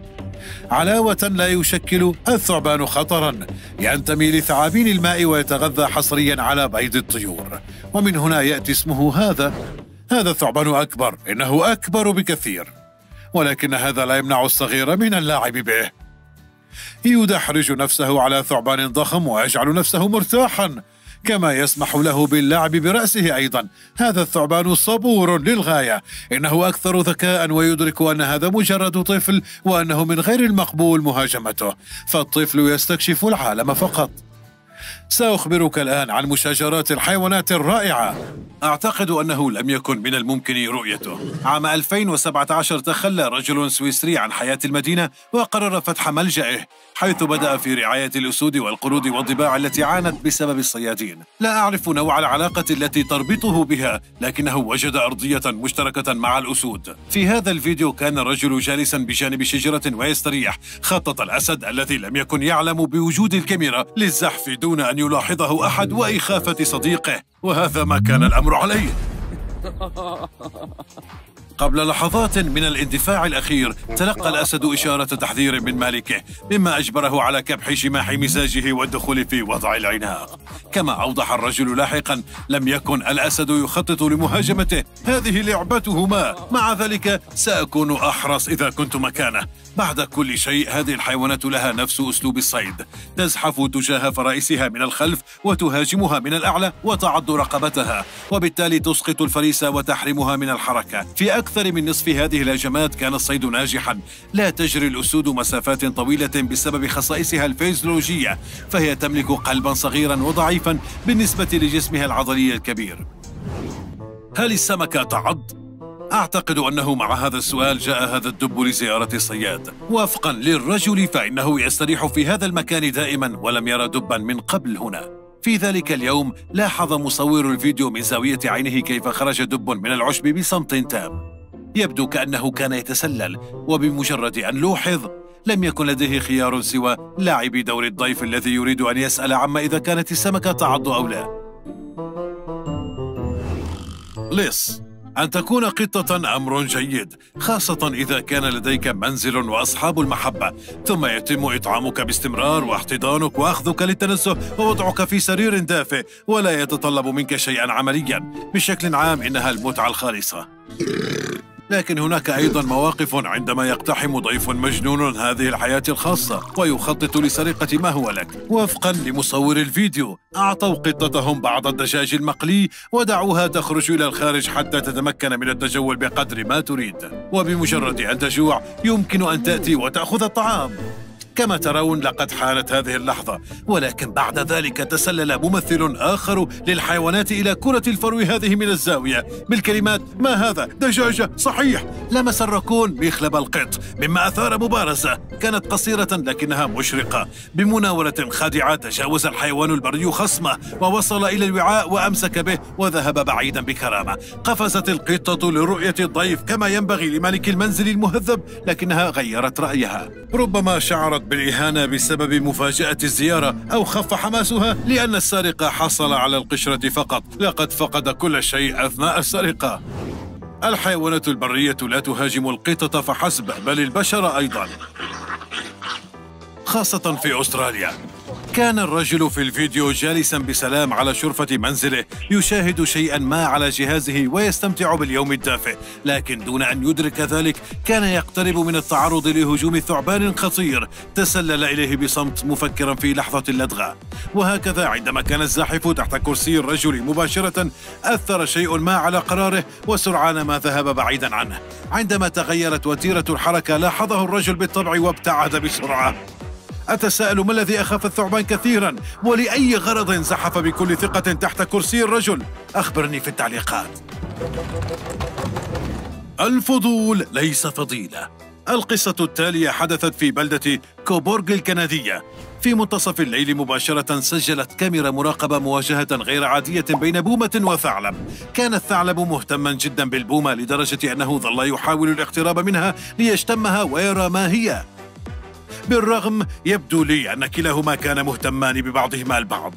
علاوة لا يشكل الثعبان خطرا ينتمي لثعابين الماء ويتغذى حصريا على بيض الطيور. ومن هنا يأتي اسمه هذا. هذا الثعبان أكبر إنه أكبر بكثير. ولكن هذا لا يمنع الصغير من اللعب به. يدحرج نفسه على ثعبان ضخم ويجعل نفسه مرتاحا. كما يسمح له باللعب برأسه أيضا. هذا الثعبان صبور للغاية. إنه أكثر ذكاء ويدرك أن هذا مجرد طفل وأنه من غير المقبول مهاجمته. فالطفل يستكشف العالم فقط. سأخبرك الآن عن مشاجرات الحيوانات الرائعة. أعتقد أنه لم يكن من الممكن رؤيته. عام 2017 تخلى رجل سويسري عن حياة المدينة وقرر فتح ملجأه حيث بدأ في رعاية الأسود والقرود والضباع التي عانت بسبب الصيادين. لا أعرف نوع العلاقة التي تربطه بها لكنه وجد أرضية مشتركة مع الأسود. في هذا الفيديو كان الرجل جالسا بجانب شجرة ويستريح خطط الأسد الذي لم يكن يعلم بوجود الكاميرا للزحف دون أن يلاحظه أحد وإخافة صديقه وهذا ما كان الأمر عليه. قبل لحظات من الاندفاع الأخير تلقى الأسد إشارة تحذير من مالكه مما أجبره على كبح شماح مزاجه والدخول في وضع العناق. كما أوضح الرجل لاحقا لم يكن الأسد يخطط لمهاجمته. هذه لعبتهما. مع ذلك سأكون أحرص إذا كنت مكانه. بعد كل شيء هذه الحيوانات لها نفس أسلوب الصيد. تزحف تجاه فرائسها من الخلف وتهاجمها من الأعلى وتعض رقبتها. وبالتالي تسقط الفريسة وتحرمها من الحركة. في أكثر من نصف هذه الهجمات كان الصيد ناجحا. لا تجري الأسود مسافات طويلة بسبب خصائصها الفيزيولوجية فهي تملك قلبا صغيرا وضعيفا بالنسبة لجسمها العضلي الكبير. هل السمكة تعض؟ أعتقد أنه مع هذا السؤال جاء هذا الدب لزيارة الصياد. وفقا للرجل فإنه يستريح في هذا المكان دائما ولم يرى دبا من قبل هنا. في ذلك اليوم لاحظ مصور الفيديو من زاوية عينه كيف خرج دب من العشب بصمت تام. يبدو كأنه كان يتسلل وبمجرد أن لوحظ لم يكن لديه خيار سوى لاعب دور الضيف الذي يريد أن يسأل عما إذا كانت السمكة تعض أو لا. لص أن تكون قطة أمر جيد خاصة إذا كان لديك منزل وأصحاب المحبة ثم يتم إطعامك باستمرار واحتضانك وأخذك للتنزه ووضعك في سرير دافئ ولا يتطلب منك شيئا عمليا بشكل عام إنها المتعة الخالصة. لكن هناك أيضا مواقف عندما يقتحم ضيف مجنون هذه الحياة الخاصة ويخطط لسرقة ما هو لك. وفقا لمصور الفيديو أعطوا قطتهم بعض الدجاج المقلي ودعوها تخرج إلى الخارج حتى تتمكن من التجول بقدر ما تريد. وبمجرد أن تجوع يمكن أن تأتي وتأخذ الطعام. كما ترون لقد حانت هذه اللحظة ولكن بعد ذلك تسلل ممثل آخر للحيوانات إلى كرة الفرو هذه من الزاوية. بالكلمات ما هذا؟ دجاجة. صحيح. لمس الراكون مخلب القط مما أثار مبارزة كانت قصيرة لكنها مشرقة. بمناولة خادعة تجاوز الحيوان البري خصمه ووصل إلى الوعاء وأمسك به وذهب بعيدا بكرامة. قفزت القطة لرؤية الضيف كما ينبغي لملك المنزل المهذب لكنها غيرت رأيها. ربما شعرت بالإهانة بسبب مفاجأة الزيارة أو خف حماسها لأن السارق حصل على القشرة فقط. لقد فقد كل شيء أثناء السرقة. الحيوانات البرية لا تهاجم القطط فحسب بل البشر أيضا. خاصة في أستراليا. كان الرجل في الفيديو جالسا بسلام على شرفة منزله يشاهد شيئا ما على جهازه ويستمتع باليوم الدافئ. لكن دون أن يدرك ذلك كان يقترب من التعرض لهجوم ثعبان خطير تسلل إليه بصمت مفكرا في لحظة اللدغة. وهكذا عندما كان الزاحف تحت كرسي الرجل مباشرة أثر شيء ما على قراره وسرعان ما ذهب بعيدا عنه. عندما تغيرت وتيرة الحركة لاحظه الرجل بالطبع وابتعد بسرعة. أتساءل ما الذي أخاف الثعبان كثيرا؟ ولأي غرض زحف بكل ثقة تحت كرسي الرجل؟ أخبرني في التعليقات. الفضول ليس فضيلة. القصة التالية حدثت في بلدة كوبورغ الكندية. في منتصف الليل مباشرة سجلت كاميرا مراقبة مواجهة غير عادية بين بومة وثعلب. كان الثعلب مهتما جدا بالبومة لدرجة أنه ظل يحاول الاقتراب منها ليشتمها ويرى ما هي. بالرغم يبدو لي أن كلاهما كان مهتمان ببعضهما البعض.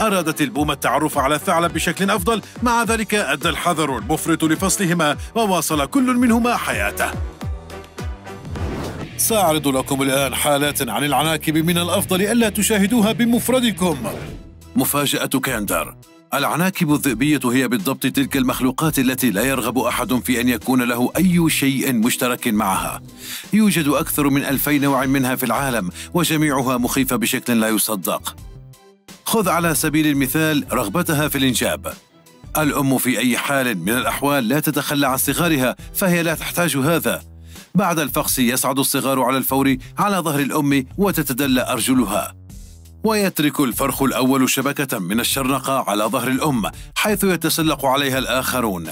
أرادت البومة التعرف على الثعلب بشكل أفضل مع ذلك أدى الحذر المفرط لفصلهما وواصل كل منهما حياته. سأعرض لكم الآن حالات عن العناكب من الأفضل ألا تشاهدوها بمفردكم. مفاجأة كاندر. العناكب الذئبية هي بالضبط تلك المخلوقات التي لا يرغب أحد في أن يكون له أي شيء مشترك معها. يوجد أكثر من ألفي نوع منها في العالم وجميعها مخيفة بشكل لا يصدق. خذ على سبيل المثال رغبتها في الإنجاب. الأم في أي حال من الأحوال لا تتخلى عن صغارها فهي لا تحتاج هذا. بعد الفقس يصعد الصغار على الفور على ظهر الأم وتتدلى أرجلها. ويترك الفرخ الأول شبكة من الشرنقة على ظهر الأم حيث يتسلق عليها الآخرون.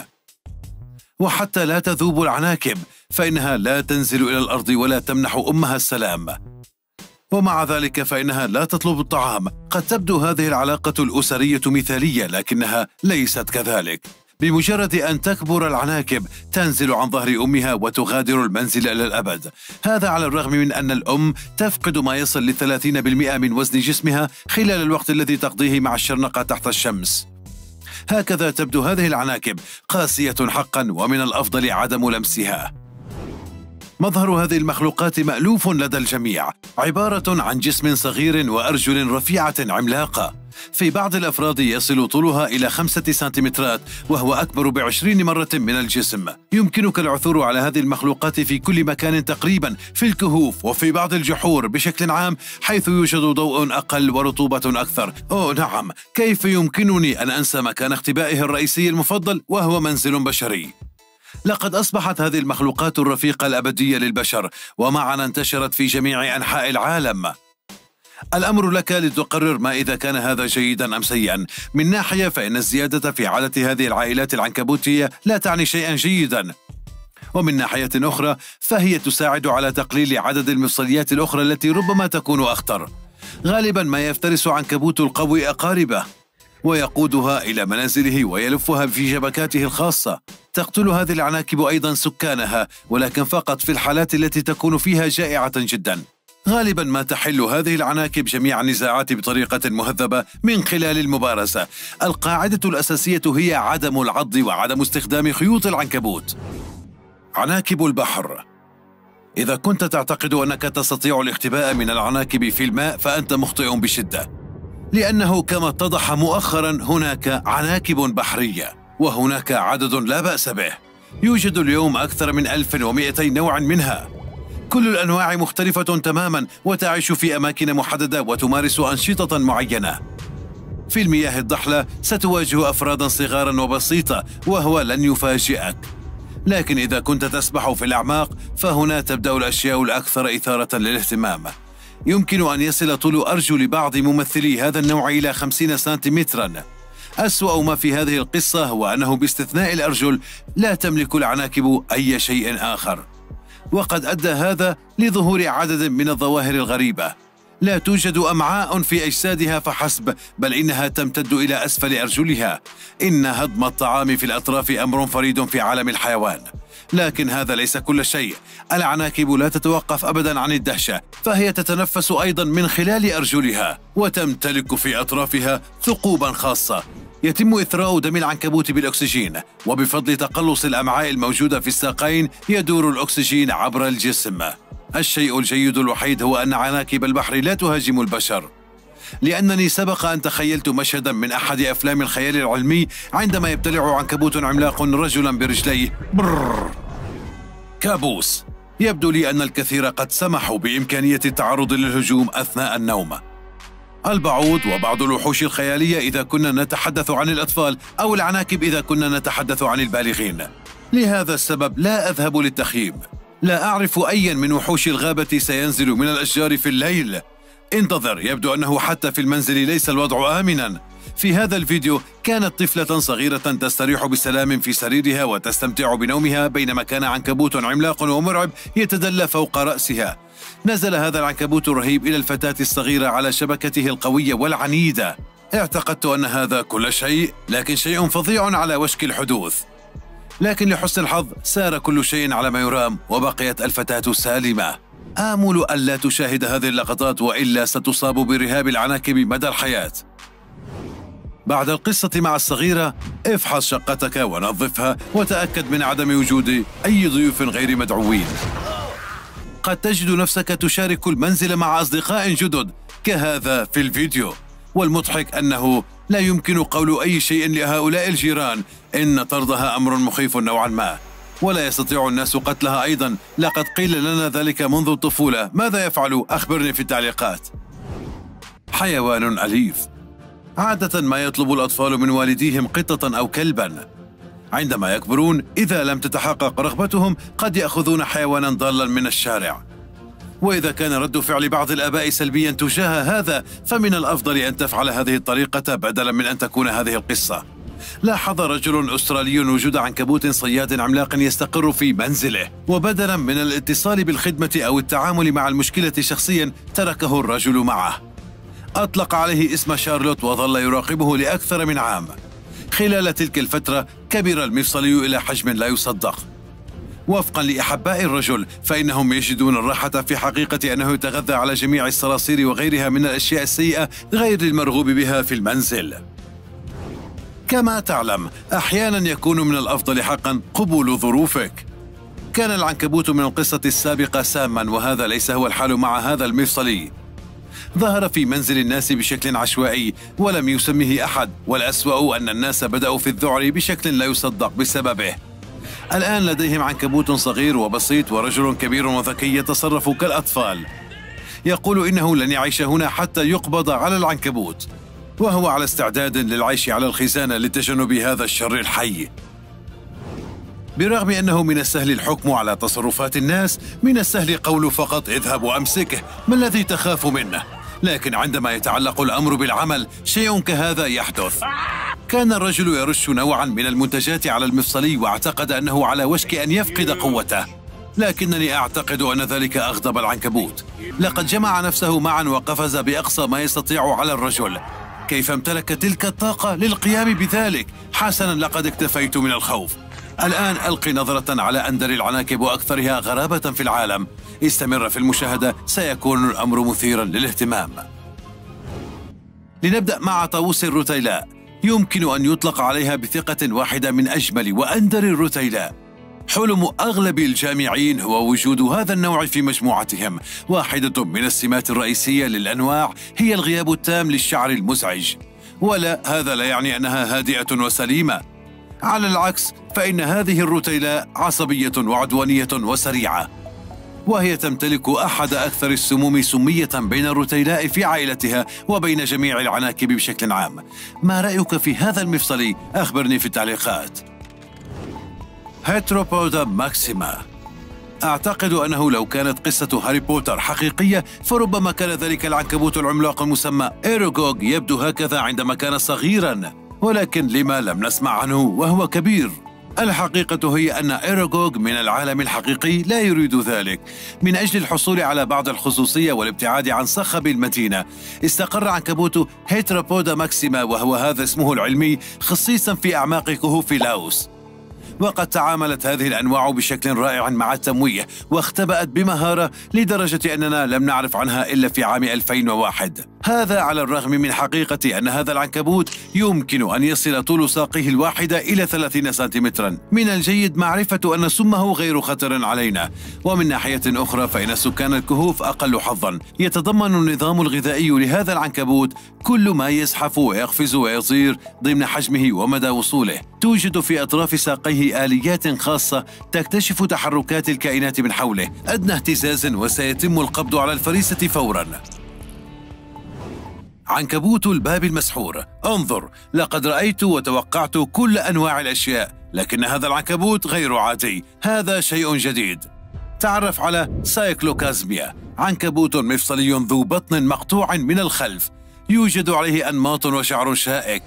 وحتى لا تذوب العناكب فإنها لا تنزل إلى الأرض ولا تمنح أمها السلام. ومع ذلك فإنها لا تطلب الطعام. قد تبدو هذه العلاقة الأسرية مثالية لكنها ليست كذلك. بمجرد أن تكبر العناكب تنزل عن ظهر أمها وتغادر المنزل إلى الأبد. هذا على الرغم من أن الأم تفقد ما يصل لثلاثين بالمئة من وزن جسمها خلال الوقت الذي تقضيه مع الشرنقة تحت الشمس. هكذا تبدو هذه العناكب قاسية حقا ومن الأفضل عدم لمسها. مظهر هذه المخلوقات مألوف لدى الجميع عبارة عن جسم صغير وأرجل رفيعة عملاقة. في بعض الأفراد يصل طولها إلى خمسة سنتيمترات وهو أكبر بعشرين مرة من الجسم. يمكنك العثور على هذه المخلوقات في كل مكان تقريبا في الكهوف وفي بعض الجحور بشكل عام حيث يوجد ضوء أقل ورطوبة أكثر. أوه نعم. كيف يمكنني أن أنسى مكان اختبائه الرئيسي المفضل وهو منزل بشري؟ لقد أصبحت هذه المخلوقات الرفيقة الأبدية للبشر ومعنا انتشرت في جميع أنحاء العالم. الأمر لك لتقرر ما إذا كان هذا جيدا أم سيئا. من ناحية فإن الزيادة في عدد هذه العائلات العنكبوتية لا تعني شيئا جيدا. ومن ناحية أخرى فهي تساعد على تقليل عدد المفصليات الأخرى التي ربما تكون أخطر. غالبا ما يفترس عنكبوت القوي أقاربه. ويقودها إلى منازله ويلفها في شبكاته الخاصة. تقتل هذه العناكب أيضا سكانها ولكن فقط في الحالات التي تكون فيها جائعة جدا. غالبا ما تحل هذه العناكب جميع النزاعات بطريقة مهذبة من خلال المبارزة القاعدة الأساسية هي عدم العض وعدم استخدام خيوط العنكبوت. عناكب البحر. إذا كنت تعتقد أنك تستطيع الاختباء من العناكب في الماء فأنت مخطئ بشدة. لأنه كما اتضح مؤخرا هناك عناكب بحرية وهناك عدد لا بأس به. يوجد اليوم أكثر من 1200 نوع منها. كل الأنواع مختلفة تماما وتعيش في أماكن محددة وتمارس أنشطة معينة. في المياه الضحلة ستواجه أفرادا صغارا وبسيطة وهو لن يفاجئك. لكن إذا كنت تسبح في الأعماق فهنا تبدأ الأشياء الأكثر إثارة للاهتمام. يمكن أن يصل طول أرجل بعض ممثلي هذا النوع إلى 50 سنتيمترا. أسوأ ما في هذه القصة هو أنه باستثناء الأرجل لا تملك العناكب أي شيء آخر. وقد أدى هذا لظهور عدد من الظواهر الغريبة. لا توجد أمعاء في أجسادها فحسب بل إنها تمتد إلى أسفل أرجلها. إن هضم الطعام في الأطراف أمر فريد في عالم الحيوان. لكن هذا ليس كل شيء. العناكب لا تتوقف ابدا عن الدهشة فهي تتنفس أيضا من خلال أرجلها وتمتلك في أطرافها ثقوبا خاصة. يتم إثراء دم العنكبوت بالأكسجين وبفضل تقلص الأمعاء الموجودة في الساقين يدور الأكسجين عبر الجسم. الشيء الجيد الوحيد هو أن عناكب البحر لا تهاجم البشر. لأنني سبق أن تخيلت مشهدا من أحد أفلام الخيال العلمي عندما يبتلع عنكبوت عملاق رجلا برجليه. برر. كابوس. يبدو لي أن الكثير قد سمحوا بإمكانية التعرض للهجوم أثناء النوم. البعوض وبعض الوحوش الخيالية إذا كنا نتحدث عن الأطفال أو العناكب إذا كنا نتحدث عن البالغين. لهذا السبب لا أذهب للتخييم. لا أعرف أيا من وحوش الغابة سينزل من الأشجار في الليل. انتظر يبدو أنه حتى في المنزل ليس الوضع آمنا. في هذا الفيديو كانت طفلة صغيرة تستريح بسلام في سريرها وتستمتع بنومها بينما كان عنكبوت عملاق ومرعب يتدلى فوق رأسها. نزل هذا العنكبوت الرهيب إلى الفتاة الصغيرة على شبكته القوية والعنيدة. اعتقدت أن هذا كل شيء لكن شيء فظيع على وشك الحدوث. لكن لحسن الحظ سار كل شيء على ما يرام وبقيت الفتاة سالمة. آمل ألا تشاهد هذه اللقطات وإلا ستصاب برهاب العناكب مدى الحياة. بعد القصة مع الصغيرة افحص شقتك ونظفها وتأكد من عدم وجود أي ضيوف غير مدعوين. قد تجد نفسك تشارك المنزل مع أصدقاء جدد كهذا في الفيديو. والمضحك أنه لا يمكن قول أي شيء لهؤلاء الجيران. إن طردها أمر مخيف نوعا ما. ولا يستطيع الناس قتلها أيضا. لقد قيل لنا ذلك منذ الطفولة. ماذا يفعل؟ أخبرني في التعليقات. حيوان أليف. عادة ما يطلب الأطفال من والديهم قطة أو كلبا. عندما يكبرون إذا لم تتحقق رغبتهم قد يأخذون حيوانا ضالا من الشارع. وإذا كان رد فعل بعض الآباء سلبيا تجاه هذا فمن الأفضل أن تفعل هذه الطريقة بدلا من أن تكون هذه القصة. لاحظ رجل أسترالي وجود عنكبوت صياد عملاق يستقر في منزله. وبدلا من الاتصال بالخدمة أو التعامل مع المشكلة شخصيا تركه الرجل معه. أطلق عليه اسم شارلوت وظل يراقبه لأكثر من عام. خلال تلك الفترة كبر المفصلي إلى حجم لا يصدق. وفقا لأحباء الرجل فإنهم يجدون الراحة في حقيقة أنه يتغذى على جميع الصراصير وغيرها من الأشياء السيئة غير المرغوب بها في المنزل. كما تعلم أحيانا يكون من الأفضل حقا قبول ظروفك. كان العنكبوت من القصة السابقة ساما وهذا ليس هو الحال مع هذا المفصلي. ظهر في منزل الناس بشكل عشوائي ولم يسمه أحد والأسوأ أن الناس بدأوا في الذعر بشكل لا يصدق بسببه. الآن لديهم عنكبوت صغير وبسيط ورجل كبير وذكي يتصرف كالأطفال. يقول إنه لن يعيش هنا حتى يقبض على العنكبوت وهو على استعداد للعيش على الخزانة لتجنب هذا الشر الحي. برغم أنه من السهل الحكم على تصرفات الناس من السهل قول فقط اذهب وأمسكه ما الذي تخاف منه. لكن عندما يتعلق الأمر بالعمل شيء كهذا يحدث. كان الرجل يرش نوعا من المنتجات على المفصلي واعتقد أنه على وشك أن يفقد قوته. لكنني أعتقد أن ذلك أغضب العنكبوت. لقد جمع نفسه معا وقفز بأقصى ما يستطيع على الرجل. كيف امتلك تلك الطاقة للقيام بذلك؟ حسنا لقد اكتفيت من الخوف. الآن ألقي نظرة على أندر العناكب وأكثرها غرابة في العالم. استمر في المشاهدة. سيكون الأمر مثيرا للاهتمام. لنبدأ مع طاووس الرتيلاء يمكن أن يطلق عليها بثقة واحدة من أجمل وأندر الرتيلاء حلم أغلب الجامعين هو وجود هذا النوع في مجموعتهم. واحدة من السمات الرئيسية للأنواع هي الغياب التام للشعر المزعج. ولا هذا لا يعني أنها هادئة وسليمة. على العكس فإن هذه الرتيلاء عصبية وعدوانية وسريعة. وهي تمتلك أحد أكثر السموم سمية بين الرتيلاء في عائلتها وبين جميع العناكب بشكل عام. ما رأيك في هذا المفصل؟ أخبرني في التعليقات. Heteropoda maxima. أعتقد أنه لو كانت قصة هاري بوتر حقيقية فربما كان ذلك العنكبوت العملاق المسمى إيروغوغ يبدو هكذا عندما كان صغيرا. ولكن لما لم نسمع عنه وهو كبير؟ الحقيقة هي أن إيروغوغ من العالم الحقيقي لا يريد ذلك. من أجل الحصول على بعض الخصوصية والابتعاد عن صخب المدينة استقر عنكبوت هيتروبودا ماكسيما وهو هذا اسمه العلمي خصيصا في أعماق كهوف لاوس. وقد تعاملت هذه الأنواع بشكل رائع مع التمويه واختبأت بمهارة لدرجة أننا لم نعرف عنها إلا في عام 2001 هذا على الرغم من حقيقة أن هذا العنكبوت يمكن أن يصل طول ساقه الواحدة إلى 30 سنتيمترا. من الجيد معرفة أن سمه غير خطر علينا. ومن ناحية أخرى فإن سكان الكهوف أقل حظا. يتضمن النظام الغذائي لهذا العنكبوت كل ما يزحف ويقفز ويطير ضمن حجمه ومدى وصوله. توجد في أطراف ساقيه آليات خاصة تكتشف تحركات الكائنات من حوله. أدنى اهتزاز وسيتم القبض على الفريسة فوراً. عنكبوت الباب المسحور. انظر لقد رأيت وتوقعت كل أنواع الأشياء لكن هذا العنكبوت غير عادي. هذا شيء جديد. تعرف على سايكلوكازميا. عنكبوت مفصلي ذو بطن مقطوع من الخلف. يوجد عليه أنماط وشعر شائك.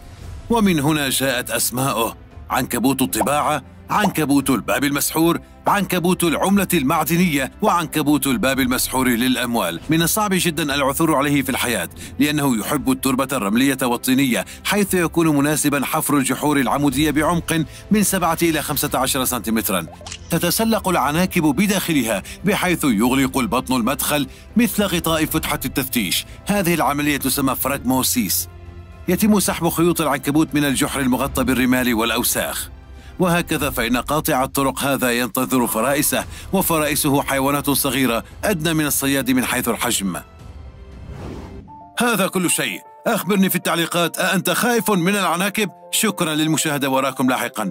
ومن هنا جاءت أسماؤه. عنكبوت الطباعة عنكبوت الباب المسحور عنكبوت العملة المعدنية وعنكبوت الباب المسحور للأموال. من الصعب جدا العثور عليه في الحياة لأنه يحب التربة الرملية والطينية حيث يكون مناسبا حفر الجحور العمودية بعمق من 7 إلى 15 سنتيمترا. تتسلق العناكب بداخلها بحيث يغلق البطن المدخل مثل غطاء فتحة التفتيش. هذه العملية تسمى فراغموسيس يتم سحب خيوط العنكبوت من الجحر المغطى بالرمال والأوساخ. وهكذا فإن قاطع الطرق هذا ينتظر فرائسه وفرائسه حيوانات صغيرة أدنى من الصياد من حيث الحجم. هذا كل شيء. أخبرني في التعليقات أأنت خائف من العناكب؟ شكرا للمشاهدة وراكم لاحقا.